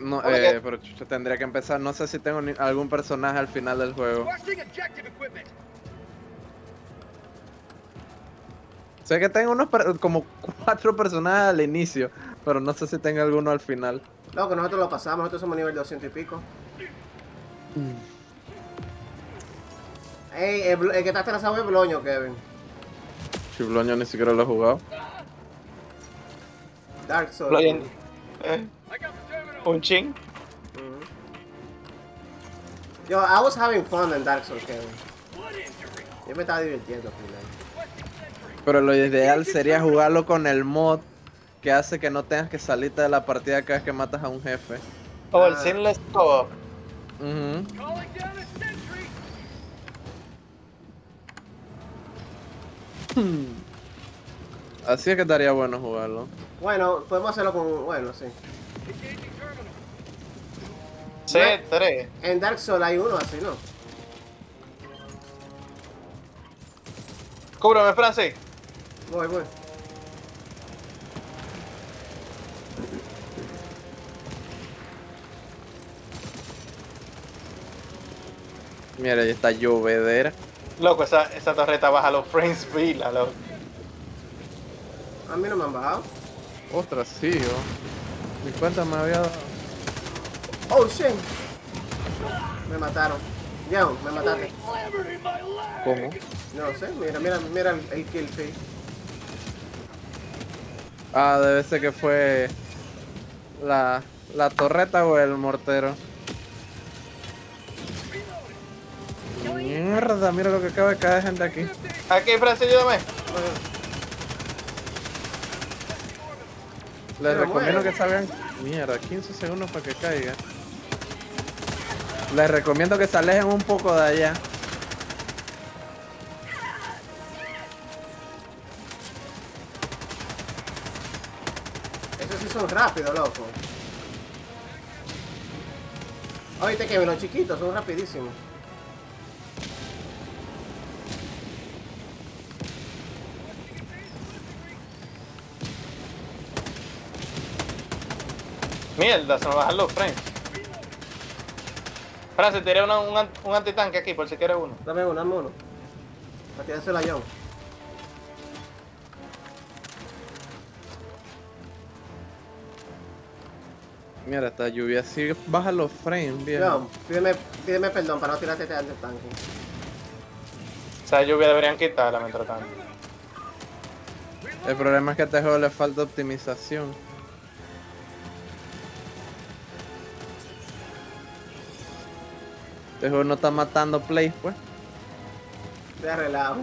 No, eh, pero chucha, tendría que empezar. No sé si tengo ni- algún personaje al final del juego. Sé que tengo unos como cuatro personajes al inicio, pero no sé si tengo alguno al final. Loco, nosotros lo pasamos, nosotros somos nivel 200 y pico. Ey, el, el que está atrasado es Bloño, Kevin. Chibloño ni siquiera lo he jugado. Dark Souls. Bloño. Eh, un chin. Ujú. Yo, I was having fun en Dark Souls, Kevin. Yo me estaba divirtiendo, sentry. Pero lo ideal sería jugarlo con el mod que hace que no tengas que salirte de la partida cada vez que matas a un jefe. O el Ah. Sinless Co-op. Así es que estaría bueno jugarlo. Bueno, podemos hacerlo con. Bueno, sí. Engaging terminal. C3. En Dark Souls hay uno así, ¿no? Cúbreme, Francis. Voy, voy. Mira, ahí está llovedera. Loco, esa, esa torreta baja los frames pila, loco. A mí no me han bajado. Ostras, sí, yo. Mi cuenta me había dado. Oh, shit. Me mataron. John, me mataste. ¿Cómo? No sé, mira, mira, mira el, el kill feed. Ah, debe ser que fue la, la torreta o el mortero. Mierda, mira lo que acaba de caer gente aquí. Aquí, Francis, ayúdame. Les Pero recomiendo que salgan. Mierda, 15 segundos para que caiga. Les recomiendo que se alejen un poco de allá. Esos sí son rápidos, loco. Oíste que los chiquitos son rapidísimos. Mierda, se me bajan los frames. Francis, tiré una- un, un antitanque aquí por si quieres uno. Dame uno, dame uno. Para tirárselo a John. Mira, esta lluvia sí baja los frames, viejo. John, pídeme, pídeme perdón para no tirarte este tanque. O sea, lluvia deberían quitarla mientras tanto. El problema es que a este juego le falta optimización. Este juego no está matando plays, pues. De relajo.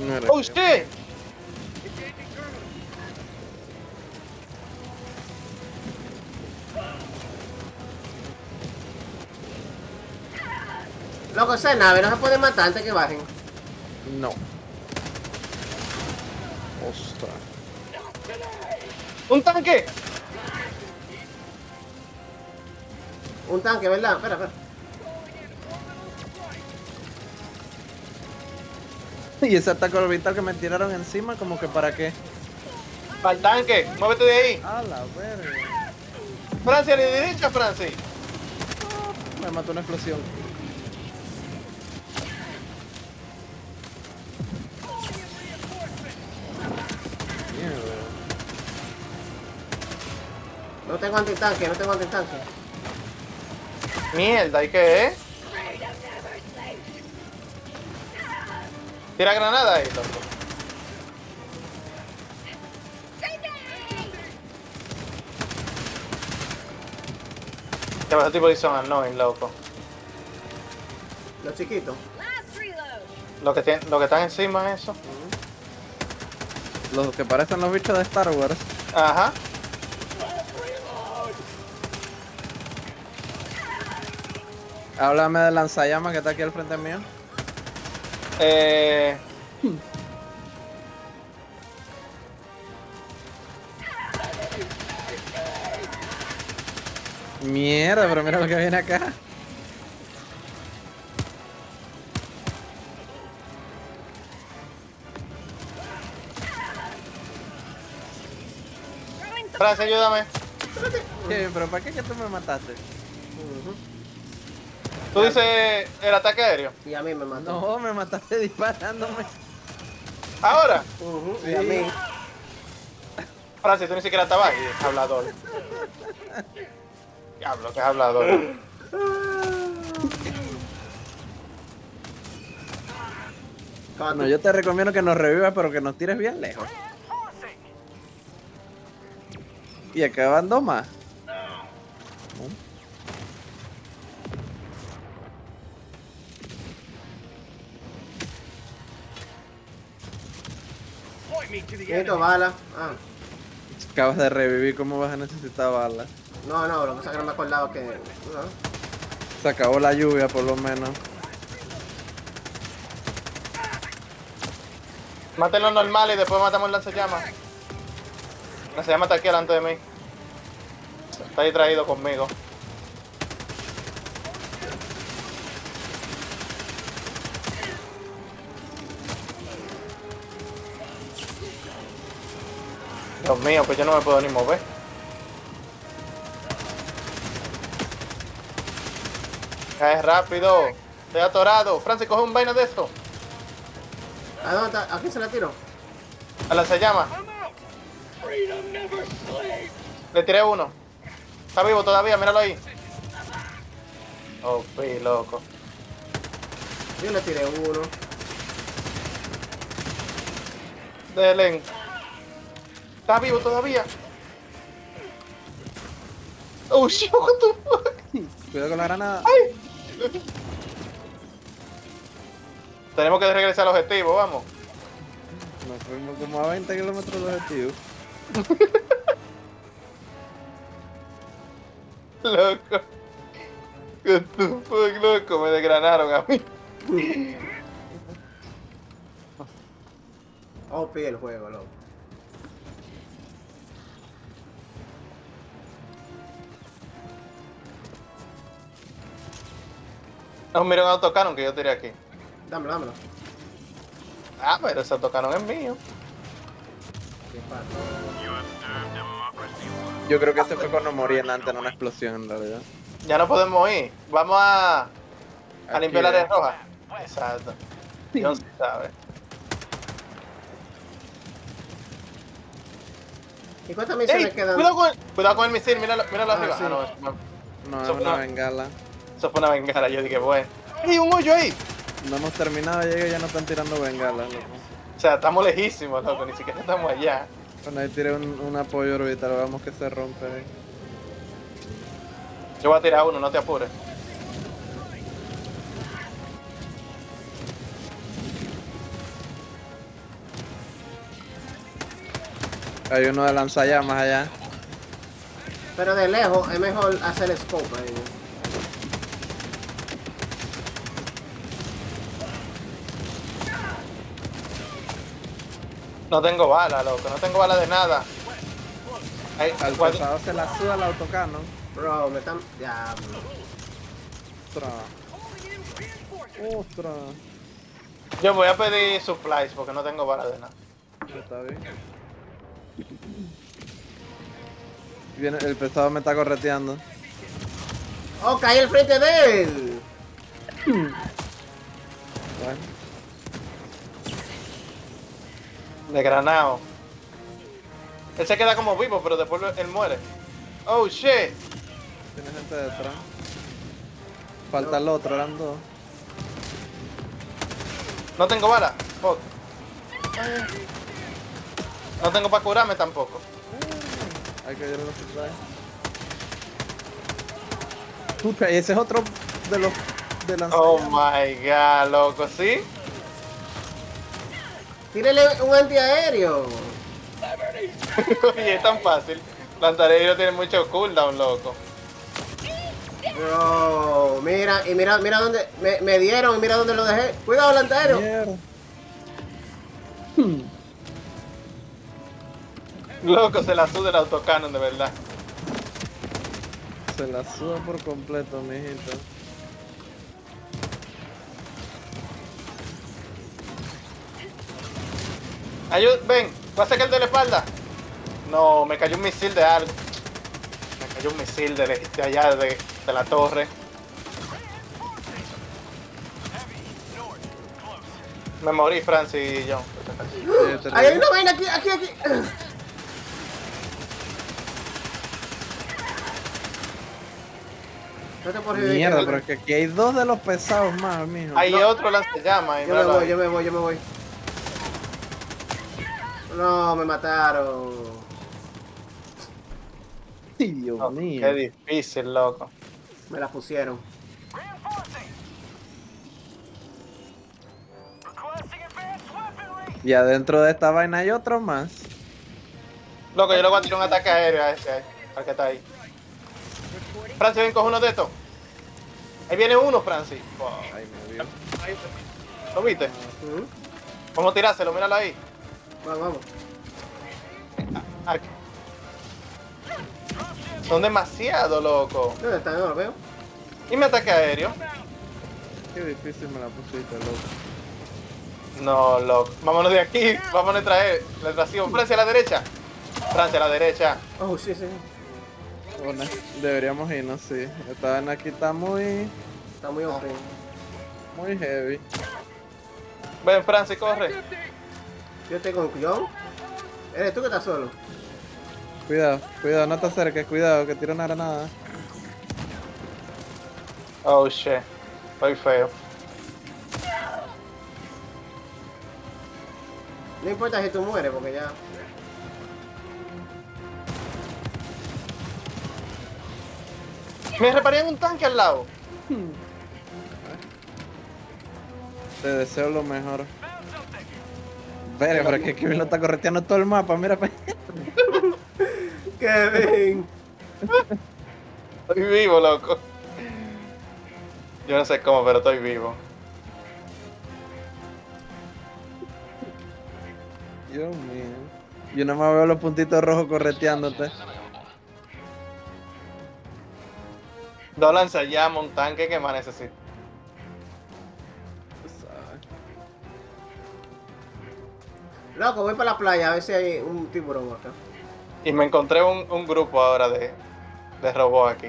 Mira, ¡Oh, shit! Esa nave no se puede matar antes que bajen. No. Ostras. ¡Un tanque! Un tanque, ¿verdad? Espera, espera. Y ese ataque orbital que me tiraron encima, como que para qué. ¡Para el tanque! ¡Muévete de ahí! A la verga. ¡Francis, a la derecha, Francis! Me mató una explosión. Tengo antitanque, no tengo antitanque. Mierda, ¿y qué es? Tira granada ahí, loco. Ya ese tipo de son annoying, loco. Los chiquitos. Lo que, tienen, lo que están encima es eso. Los que parecen los bichos de Star Wars. Ajá. Háblame del lanzallamas que está aquí al frente mío. Eh, Mierda, pero mira lo que viene acá. Francis, ayúdame. Pero ¿para qué que tú me mataste? Tú dices el ataque aéreo. Y a mí me mató. No, me mataste disparándome. Ahora, Ujú, Y a mí. Francis, tú ni siquiera estabas ahí, hablador. Diablo, que es hablador. Cuando No, yo te recomiendo que nos revivas, pero que nos tires bien lejos. Y acaban dos más. Necesito enemy. bala. Ah. Acabas de revivir, ¿cómo vas a necesitar balas? No, no, lo que pasa es que no me acordaba que. no. Se acabó la lluvia, por lo menos. Maten los normales y después matamos el lanzallamas. El lanzallamas está aquí delante de mí. Está distraído conmigo. Dios mío, pues yo no me puedo ni mover. Cae rápido. Estoy atorado. Francis, coge un vaina de esto. ¿A dónde está? ¿A quién se la tiro? A. Freedom never sleeps. Le tiré uno. Está vivo todavía, míralo ahí. Oh, pi, loco. Yo le tiré uno. de Len. ¿Estás vivo todavía? Oh shit, what the fuck? Cuidado con la granada. Tenemos que regresar al objetivo, vamos. Nos fuimos como a 20 kilómetros de objetivo. Loco. What the fuck, loco, me desgranaron a mí. OP el juego, loco. No, mira un autocanon que yo tiré aquí. Dámelo, dámelo. Ah, pero ese autocanon es mío. Yo creo que ese fue cuando morían antes en una explosión en realidad. Ya no podemos ir. Vamos a, a Aquí limpiar la área roja. Exacto. Dios sabe. ¿Y cuántas misiones Ey, quedan? cuidado, con el, cuidado con el misil, míralo, míralo Ah, arriba. sí. Ah, no, no, No, es una bengala. Eso fue una bengala. Yo dije, bueno. ¡Ey, un hoyo ahí! No hemos terminado de llegar y ya no están tirando bengalas, loco. O sea, estamos lejísimos, loco. Ni siquiera estamos allá. Bueno, ahí tiré un, un apoyo orbital, vamos que se rompe ahí. Yo voy a tirar uno, no te apures. Hay uno de lanzallamas allá. Pero de lejos es mejor hacer scope ahí. No tengo bala, loco. No tengo bala de nada. Ay, Al pesado se la suda el autocano. Bro, me están. Ya, bro. Ostras. Ostras. Yo voy a pedir supplies porque no tengo bala de nada. Está bien. Viene, el pesado me está correteando. ¡Oh, caí al frente de él! Bueno, De granado. Él se queda como vivo, pero después él muere. Oh shit. tiene gente detrás. Falta el otro, eran dos. No tengo bala. Fuck. No tengo para curarme tampoco. Hay que ir a los. Puta, ese es otro de los de las Oh my god, loco, ¿sí? Tírele un antiaéreo. Oye, es tan fácil. Lanzarillo tiene mucho cooldown, loco. Bro, mira, y mira, mira dónde. Me, me dieron y mira dónde lo dejé. Cuidado, el antiaéreo. Loco, se la suda el autocanon, de verdad. Se la suda por completo, mijito. Ayud, ven, va a sacar el de la espalda. No, me cayó un misil de algo. Me cayó un misil de, de allá, de, de la torre. Me morí, Francis y John. Ahí hay una vaina aquí, aquí, aquí. Mierda, pero es que aquí hay dos de los pesados más, mijo. Hay No. otro lanzallamas. Yo me voy, yo me voy, yo me voy. No, me mataron. Dios Oh, mío. qué difícil, loco. Me la pusieron. Y adentro de esta vaina hay otro más. Loco, yo le voy a tirar un ataque aéreo a ese, al que está ahí. Francis, ven, coge uno de estos. Ahí viene uno, Francis. Wow. Ay, me vio. ¿Lo viste? Ujú. Vamos a tirárselo, míralo ahí. Vamos, vamos. Aquí. Son demasiado, loco. ¿Dónde está? No lo veo. ¿Y mi ataque aéreo? Qué difícil me la pusiste, loco. No, loco. Vámonos de aquí. Vámonos a traer la tracción. Francia a la derecha. Francia a la derecha. Oh, sí, sí. Bueno, deberíamos irnos, sí. Esta vaina aquí está muy, Está muy OP. muy heavy. Ven, Francia, corre. Yo estoy con John. ¿Eres tú que estás solo? Cuidado, cuidado, no te acerques, cuidado, que tira una granada. Oh, shit. Estoy feo. No importa si tú mueres, porque ya. Me reparían un tanque al lado. Te deseo lo mejor. Verga, pero es que Kevin lo está correteando todo el mapa, mira pa' allá. Kevin. Estoy vivo, loco. Yo no sé cómo, pero estoy vivo. Dios mío. Yo nada más veo los puntitos rojos correteándote. Dos lanzallamas, un tanque que más necesito. Loco, voy para la playa a ver si hay un tiburón acá. Y me encontré un, un grupo ahora de, de robots aquí.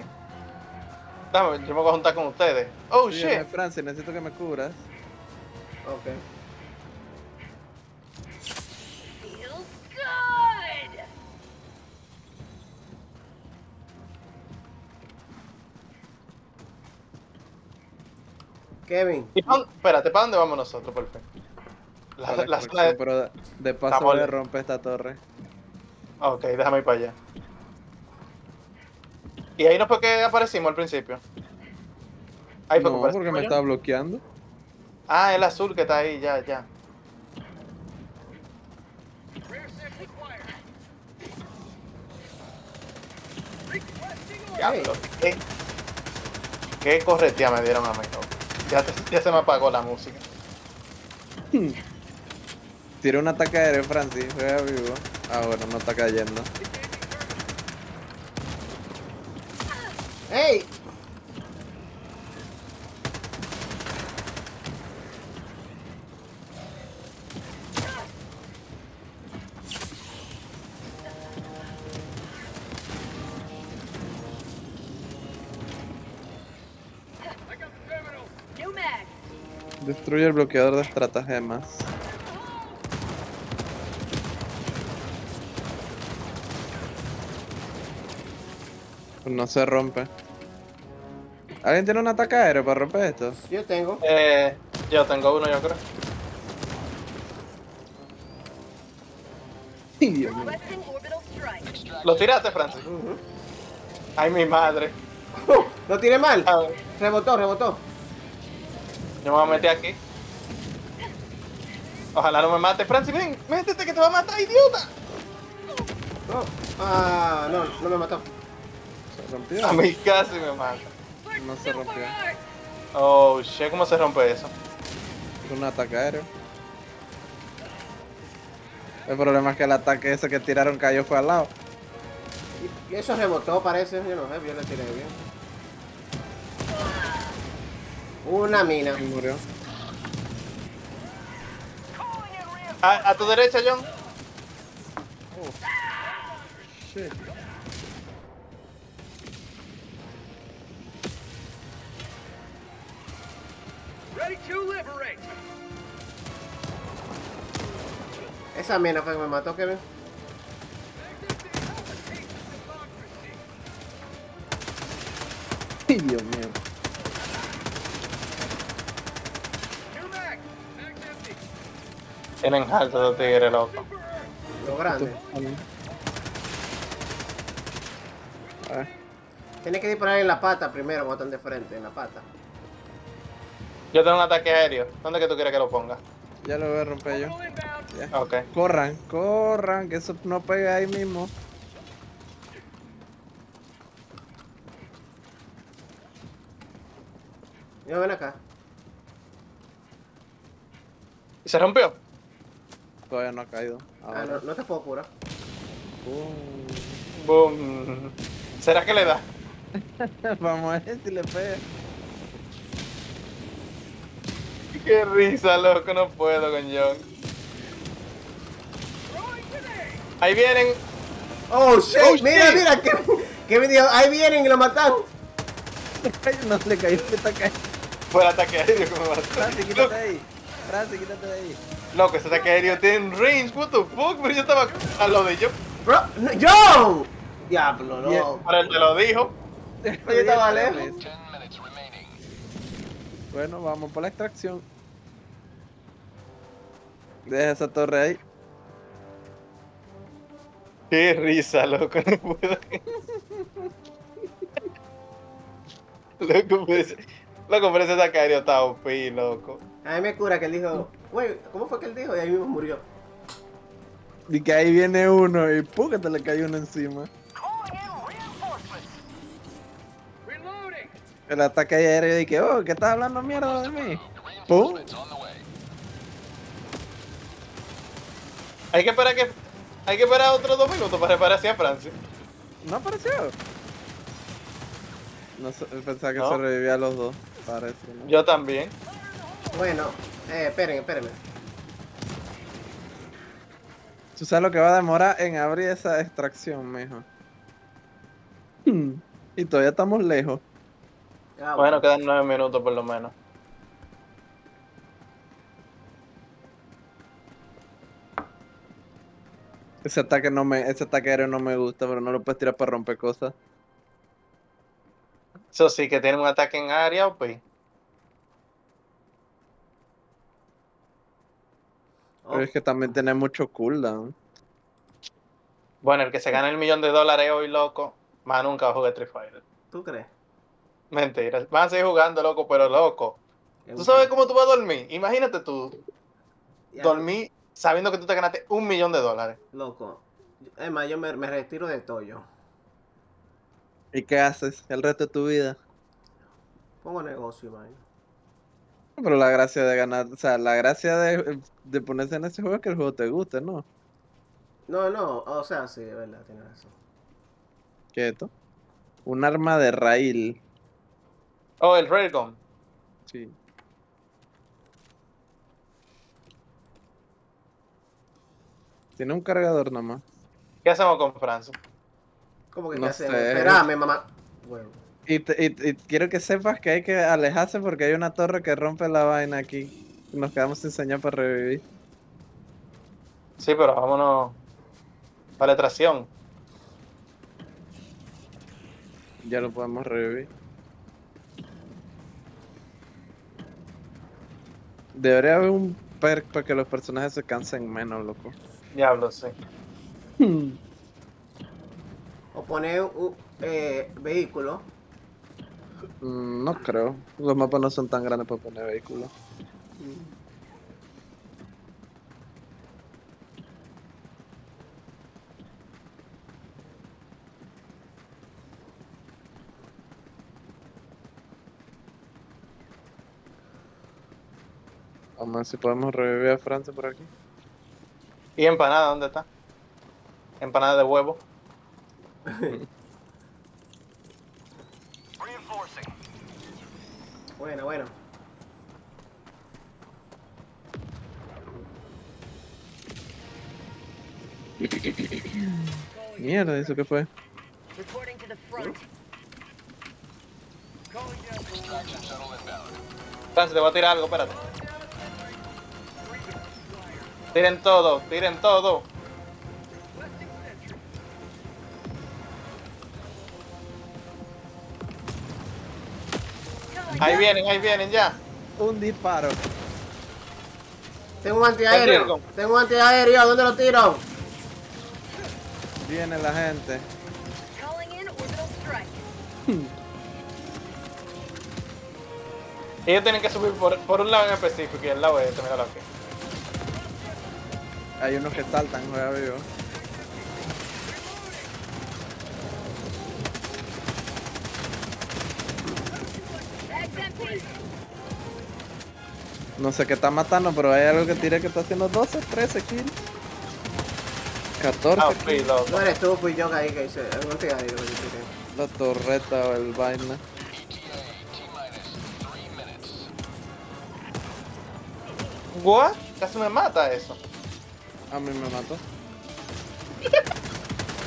Dame, yo me voy a juntar con ustedes. Oh Oye, shit. Francis, necesito que me cubras. Ok. Feels good! Kevin. ¿Y pa' dónde- espérate, ¿para dónde vamos nosotros, por fin? La, de- pero de, paso le rompe esta torre. Ok, déjame ir para allá. Y ahí no fue que aparecimos al principio. Ahí fue que No, aparecimos porque me estaba bloqueando. Ah, el azul que está ahí, ya, ya. Diablo, ¿Qué, qué corretía me dieron a mí. Ya, te- ya se me apagó la música. Tiré un ataque aéreo, Francis. Juega vivo. Ah, bueno, no está cayendo. ¡Ey! Destruye el bloqueador de estratagemas. No se rompe. ¿Alguien tiene un ataque aéreo para romper esto? Yo tengo. Eh, yo tengo uno, yo creo. Dios mío. ¿Lo tiraste, Francis? Ay, mi madre. Lo tiré mal. Ah, Rebotó, rebotó. yo me voy a meter aquí. Ojalá no me mate. Francis, ven, métete que te va a matar, idiota. No. Ah, no, no me mató. A mí casi me mata. No se rompió. Oh, shit, ¿cómo se rompe eso? Es un ataque aéreo. El problema es que el ataque ese que tiraron cayó fue al lado. Y, eso rebotó, parece. Yo no sé, yo le tiré bien. Una mina. Y murió. A, a tu derecha, John. Shit. Esa mina fue que me mató, Kevin. Dios mío. Tienen alto los tigres, loco. Lo grande. Tienes que disparar en la pata primero, cuando están de frente, en la pata. Yo tengo un ataque aéreo. ¿Dónde que tú quieres que lo ponga? ya lo voy a romper yo. Full inbound. Ya. Ok. Corran, corran, que eso no pega ahí mismo. Yo ven acá. ¿Y se rompió? Todavía no ha caído. Ah, Ahora. no, no te puedo curar. Boom. Boom. ¿Será que le da? Vamos a ver si le pega. Qué risa, loco, no puedo con John. Ahí vienen. Oh shit, Oh, mira, shit. mira, que, que me dijo, ahí vienen y lo matan. no le cayó el ataque. Fue el ataque aéreo que me mató. Francis, quítate de ahí. Francis, quítate de ahí. Loco, ese ataque aéreo tiene range, what the fuck, pero yo estaba a lo de yo. Bro, no, ¡Yo! Diablo, no. Bien. Ahora él te lo dijo. Yo estaba lejos. Bueno, vamos por la extracción. Deja esa torre ahí. Qué risa, loco, no puedo. loco, pues. Loco, pero ese Zacario está OP, loco. A mí me cura que él dijo, güey, ¿cómo fue que él dijo? Y ahí mismo murió. Y que ahí viene uno y ¡pum! que te le cae uno encima. El ataque aéreo y que, oh, ¿qué estás hablando mierda de mí? ¡Pum! Reinforcements on the way. Hay que esperar que. Hay que esperar otros dos minutos para reparar hacia Francia. ¿No apareció? No pensaba que No. se revivía a los dos. Parece, ¿no? Yo también. Bueno, eh, esperen, espérenme. ¿Tú sabes lo que va a demorar en abrir esa extracción, mijo? Hmm, Y todavía estamos lejos. Ah, Bueno, quedan nueve minutos por lo menos. Ese ataque no me, ese ataque aéreo no me gusta, pero no lo puedes tirar para romper cosas. Eso sí, que tiene un ataque en área. Oh, Pero es que también tiene mucho cooldown. Bueno, el que se gana el millón de dólares hoy, loco, más nunca va a jugar Street Fighter. ¿Tú crees? Mentira. Van a seguir jugando, loco, pero loco. ¿Tú sabes cómo tú vas a dormir? Imagínate tú Ya, dormir sabiendo que tú te ganaste un millón de dólares. Loco. Es más, yo me, me retiro de Toyo. ¿Y qué haces el resto de tu vida? Pongo negocio, man. Pero la gracia de ganar, o sea, la gracia de, de ponerse en ese juego es que el juego te guste, ¿no? No, no, o sea, sí, de verdad, tienes razón. ¿Qué es esto? Un arma de raíl. Oh, el Railgun. Sí. Tiene un cargador nomás. ¿Qué hacemos con Francia? ¿Cómo que No qué hacemos? Espérame, mamá. Bueno, Y, te- y- y quiero que sepas que hay que alejarse porque hay una torre que rompe la vaina aquí. Nos quedamos sin señal para revivir. Sí, pero vámonos para la tracción. Ya lo podemos revivir. Debería haber un perk para que los personajes se cansen menos, loco. Diablo, sí. o poner un eh, vehículo. Mm, no creo. Los mapas no son tan grandes para poner vehículos. Vamos a ver si podemos revivir a Francia por aquí. ¿Y empanada dónde está? Empanada de huevo. Reinforcing. Bueno, bueno. Mierda, ¿eso qué fue? Francia, te voy a tirar algo, espérate. Tiren todo, tiren todo. Ahí vienen, ahí vienen ya. Un disparo. Tengo un antiaéreo. Tengo un antiaéreo. ¿Dónde lo tiro? Viene la gente. Ellos tienen que subir por, por un lado en específico y el lado este, míralo aquí. Hay unos que saltan, juega vivo. No sé qué está matando, pero hay algo que tiré que está haciendo 12, 13 kills. 14 Ah, kills. No eres tú, fui yo que ahí que hice. Que yo tiré. La torreta o el vaina. ¿What? Casi me mata eso. A mí me mató.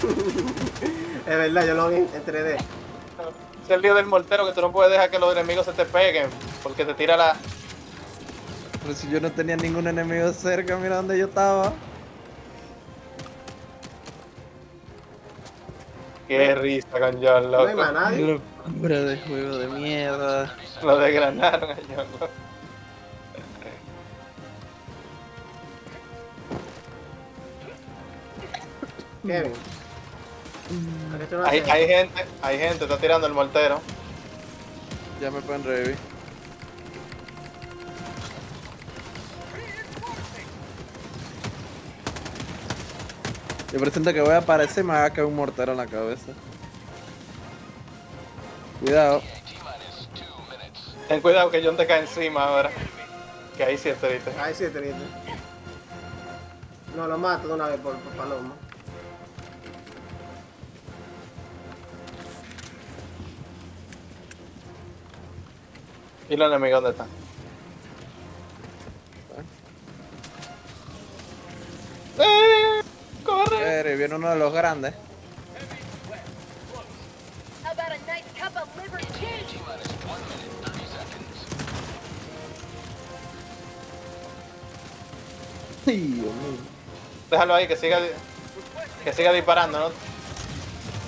Es verdad, yo lo vi en en 3D. Es el lío del mortero que tú no puedes dejar que los enemigos se te peguen. Porque te tira la. Pero si yo no tenía ningún enemigo cerca, mira dónde yo estaba. Qué risa con John, No hay más loco. nadie. Locura de juego de mierda. Lo desgranaron a John, loco. Kevin. ¿A qué tú no Hay, gente, hay gente, está tirando el mortero. Ya me pueden revivir. Yo presento que voy a aparecer y me va a caer un mortero en la cabeza. Cuidado. Ten cuidado que John te cae encima ahora. Que ahí sí es triste. Ahí sí, triste. No, lo mato de una vez por, por paloma. ¿Y los enemigos dónde están? ¡Eh! ¡Corre! Eh, viene uno de los grandes. How about a nice cup of liver tea? T-minus one minute, 30 seconds. Ay, Dios mío. Déjalo ahí que siga que siga disparando, ¿no?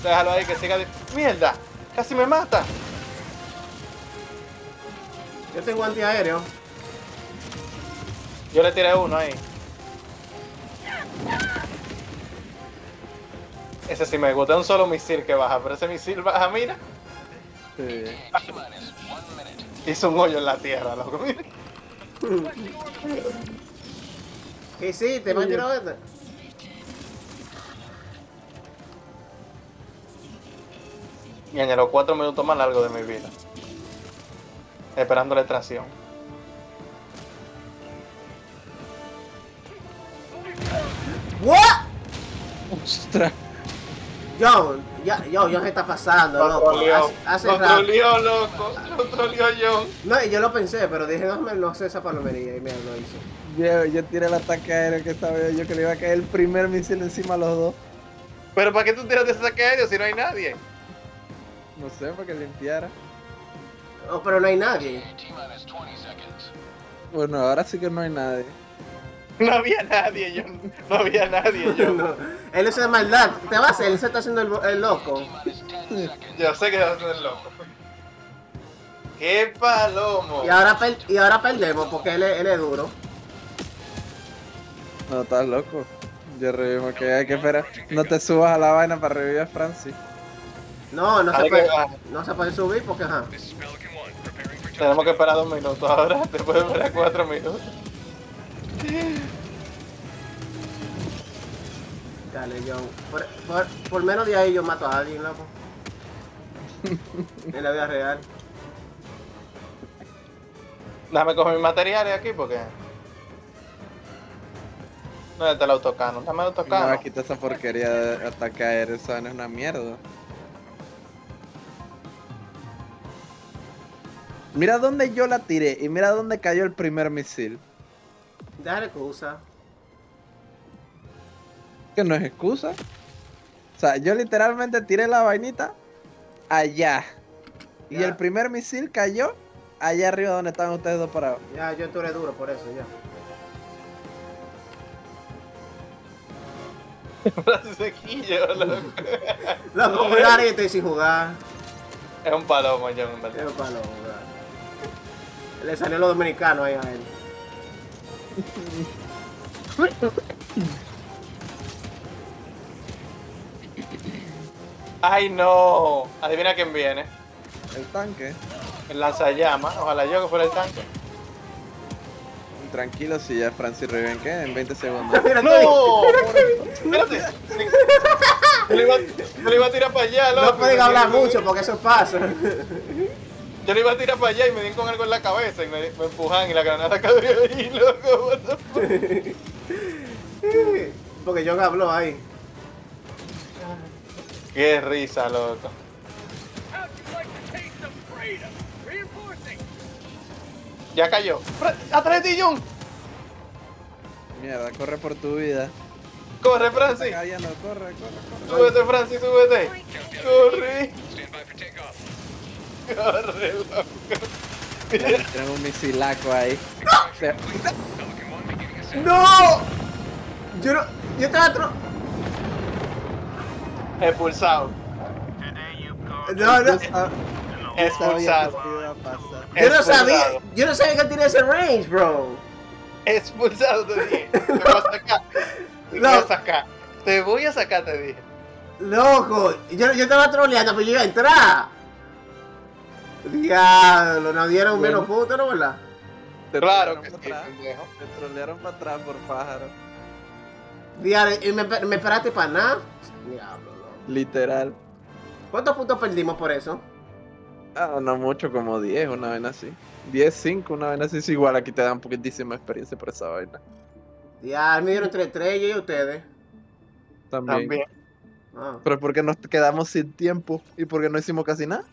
Déjalo ahí que siga ¡Mierda! ¡Casi me mata! Yo tengo antiaéreo. Yo le tiré uno ahí. Ese sí me gusta, es un solo misil que baja, pero ese misil baja, mira, Sí. Hizo un hoyo en la tierra, loco, mira. ¿Qué hiciste? ¿Me has tirado este? Y añadió cuatro minutos más largos de mi vida. Esperando la extracción. ¿What? Ostras. John, ya, yo, John se está pasando, Lo loco. troleó, Hace, hace lo rato. troleó, loco, lo troleó John. No, y yo lo pensé, pero dije, no, me- no sé esa palomería y mira, lo hizo. Yo, yo tiré el ataque aéreo que sabía yo que le iba a caer el primer misil encima a los dos. Pero ¿para qué tú tiras de ese saque aéreo si no hay nadie? No sé, para que limpiara. Oh, pero no hay nadie. T-minus 20 seconds. Bueno, ahora sí que no hay nadie. No había nadie, John. No había nadie, John. No, él es de maldad. Te va a hacer, él se está haciendo el, el loco. T-minus 10 seconds. Yo sé que vas a ser loco. ¡Qué palomo! Y ahora, per- y ahora perdemos porque él, es- él es duro. No, estás loco. Yo revivimos que hay que esperar. No te subas a la vaina para revivir a Francis. No, no se que puede, no se puede subir porque, ajá. Tenemos que esperar dos minutos ahora. Después de esperar cuatro minutos. Dale, John. Por, por, por menos de ahí yo mato a alguien, loco. en la vida real. Déjame coger mis materiales aquí porque. No está el autocano. Dame el autocano. a quitar esa porquería de ataque aéreo. Esa vaina es una mierda. Mira dónde yo la tiré y mira dónde cayó el primer misil. Déjale excusa. Que no es excusa. O sea, yo literalmente tiré la vainita allá. Y Ya. el primer misil cayó allá arriba donde estaban ustedes dos parados. Ya, yo eres duro por eso, ya. Loco. Loco, y estoy sin jugar. Es un palomo, John, en verdad. Es para no jugar. Le salió lo dominicano ahí a él. ¡Ay, no! Adivina quién viene. El tanque. El lanzallamas. Ojalá yo que fuera el tanque. Tranquilo, si ya Francis reviven que en 20 segundos. Mira, ¡No! Espérate. Yo le iba a tirar para allá, loco. No pueden hablar mucho porque eso pasa. Yo le iba a tirar para allá y me di con algo en la cabeza y me, me empujan y la granada cayó ahí, loco. what the fuck. porque John habló ahí. Qué risa, loco. Ya cayó. ¡Atrás de ti, John! Mierda, corre por tu vida. ¡Corre, Está Francis! cayendo, corre, corre, corre. ¡Súbete, Francis, súbete! ¡Corre! Tienen un misilaco ahí. Se- Pelican 1 beginning ascent. ¡No! Yo no. Yo estaba tro... Expulsado. No, no. Expulsado. Yo no sabía. Yo no sabía que él tenía ese range, bro. Expulsado te dije. Te voy a sacar. Te voy No. a sacar. Te voy a sacar, te dije. Loco, yo, yo estaba troleando, pero yo iba a entrar. Diablo, nos dieron Bueno. menos puntos, ¿no, verdad? Te Claro que sí. Te trolearon para atrás por pájaro. Diablo, y me, me esperaste para nada. Diablo, loco. Literal. ¿Cuántos puntos perdimos por eso? Ah, no mucho, como 10, una vaina así. 10, 5, una vaina así. Sí, igual aquí te dan poquitísima experiencia por esa vaina. Diablo, me dieron entre tres y ustedes. También. También. Ah. Pero porque nos quedamos sin tiempo y porque no hicimos casi nada.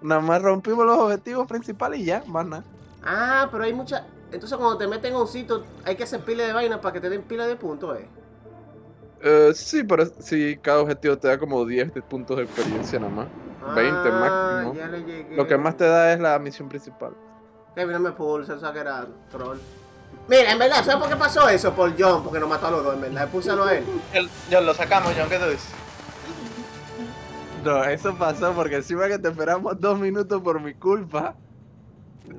Nada más rompimos los objetivos principales y ya, más nada. Ah, pero hay mucha. Entonces, cuando te meten a un sitio, hay que hacer pila de vainas para que te den pila de puntos, eh. Eh, sí, pero sí, cada objetivo te da como 10 de puntos de experiencia nada más. 20 Ah, máximo. ya le llegué. Lo que más te da es la misión principal. Kevin no me pulsa, o sea que era troll. Mira, en verdad, ¿sabes por qué pasó eso? Por John, porque nos mató a los dos, en verdad. Púsalo a él. Ya lo sacamos, John, ¿qué tú dices? No, eso pasó porque encima que te esperamos dos minutos por mi culpa,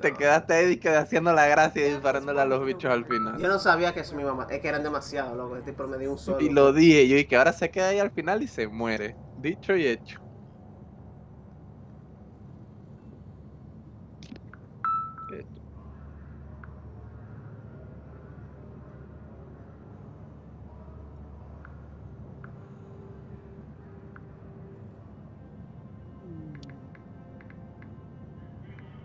te quedaste ahí haciendo la gracia y disparándole a los bichos al final. Yo no sabía que eso me iba a matar. Es que eran demasiados, loco. Este tipo me dio un solo. Y lo dije yo y que ahora se queda ahí al final y se muere. Dicho y hecho.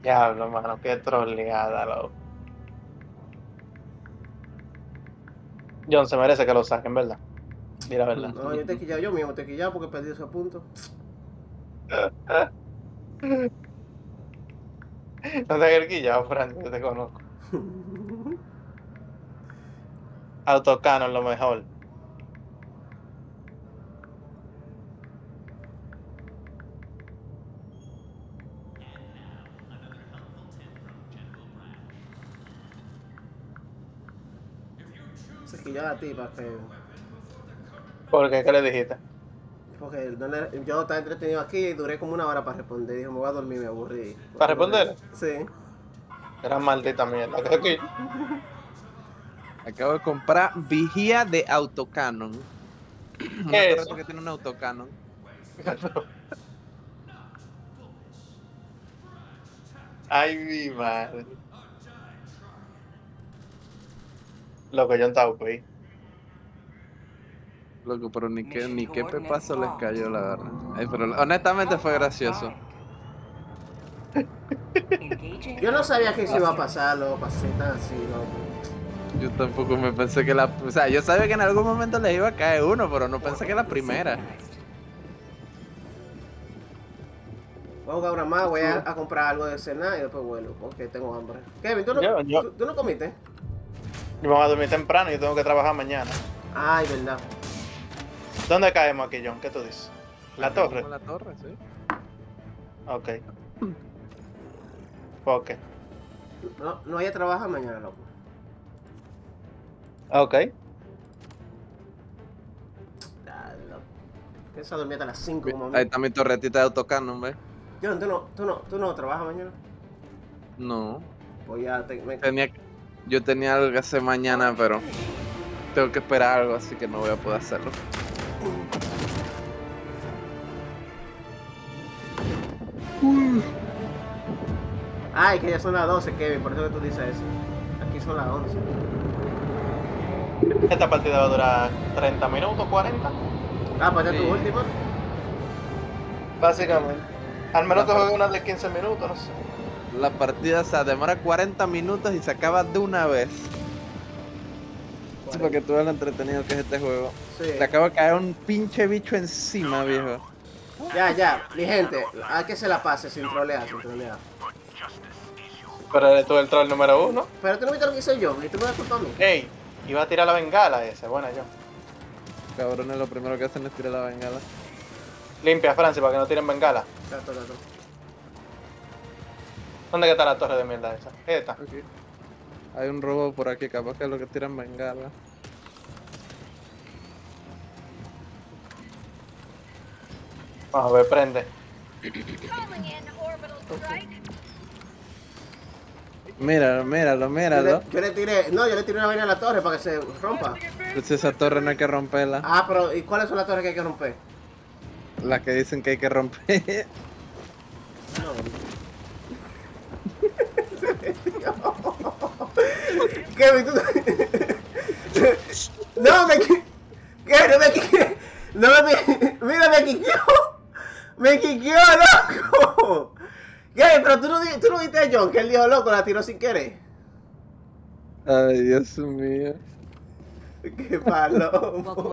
Diablo, mano, qué troleada, loco. John se merece que lo saquen, ¿verdad? Di la verdad. No, yo te he quillado yo mismo, te he quillado porque perdí ese punto. No te hagas quillado, Fran, yo te conozco. Autocano es lo mejor. Quillaba a ti para que. ¿Por qué? ¿Qué le dijiste? Porque no le- yo estaba entretenido aquí y duré como una hora para responder. Dijo, me voy a dormir, me aburrí. ¿Para responder? Sí. Era maldita mierda. ¿Qué aquí? Acabo de comprar vigía de autocanon. ¿Qué es eso? que tiene un autocanon. Ay, mi madre. Loco, John está OP. Loco, pero ni qué, ni qué pepazo les cayó la verdad. Ay, pero honestamente fue gracioso. Yo no sabía que eso iba a pasar, loco. Pasé tan así, loco. Yo tampoco me pensé que la... O sea, yo sabía que en algún momento les iba a caer uno, pero no pensé que la primera. Voy a jugar una más, voy a, a comprar algo de cenar y después vuelvo porque tengo hambre. Kevin, ¿tú no, Yo- yo- ¿tú, tú no comiste? Yo me voy a dormir temprano y yo tengo que trabajar mañana. Ay, verdad. ¿Dónde caemos aquí, John? ¿Qué tú dices? ¿La torre? La torre, sí. Ok. Ok. No, no vaya a trabajar mañana, loco. Ok. Dale, loco. Piensa dormir hasta las 5 como a. Ahí está mi torretita de autocanon, ¿ves? John, ¿tú no, tú, no, ¿tú no trabajas mañana? No. Pues ya te, me- Tenía, yo tenía algo que hacer mañana, pero tengo que esperar algo, así que no voy a poder hacerlo. Ay, que ya son las 12, Kevin, por eso que tú dices eso. Aquí son las 11. Esta partida va a durar 30 minutos, 40. Ah, pues ya Sí. tu última. Básicamente. Al menos te juegue una de 15 minutos, no sé. La partida o sea, demora 40 minutos y se acaba de una vez. Sí, para que tú veas lo entretenido que es este juego. Sí. Te acaba de caer un pinche bicho encima, viejo. Ya, ya, mi gente, hay que se la pase sin trolear, sin trolear. Pero eres tú el troll número uno. Pero tú no viste lo que hice yo, y tú me das culpa a mí. Ey, iba a tirar la bengala ese. Buena, John. Cabrones, lo primero que hacen es tirar la bengala. Limpia, Francia, para que no tiren bengala. Gato, gato. ¿Dónde que está la torre de mierda esa? Esta. Aquí. Hay un robo por aquí, capaz que es lo que tiran bengala. Vamos a ver, prende. Strike. Míralo, míralo, Yo míralo. le, yo le tiré, no, yo le tiré una vaina a la torre para que se rompa. Pues esa torre no hay que romperla. Ah, pero ¿y cuáles son las torres que hay que romper? Las que dicen que hay que romper. No. Kevin, tú... No, me... No me qui- No me... Mira, me quiqueó. Me quiqueó, loco. Kevin, pero tú no, tú no viste a John, que él dijo, loco, la tiró sin querer. Ay, Dios mío. Qué palo.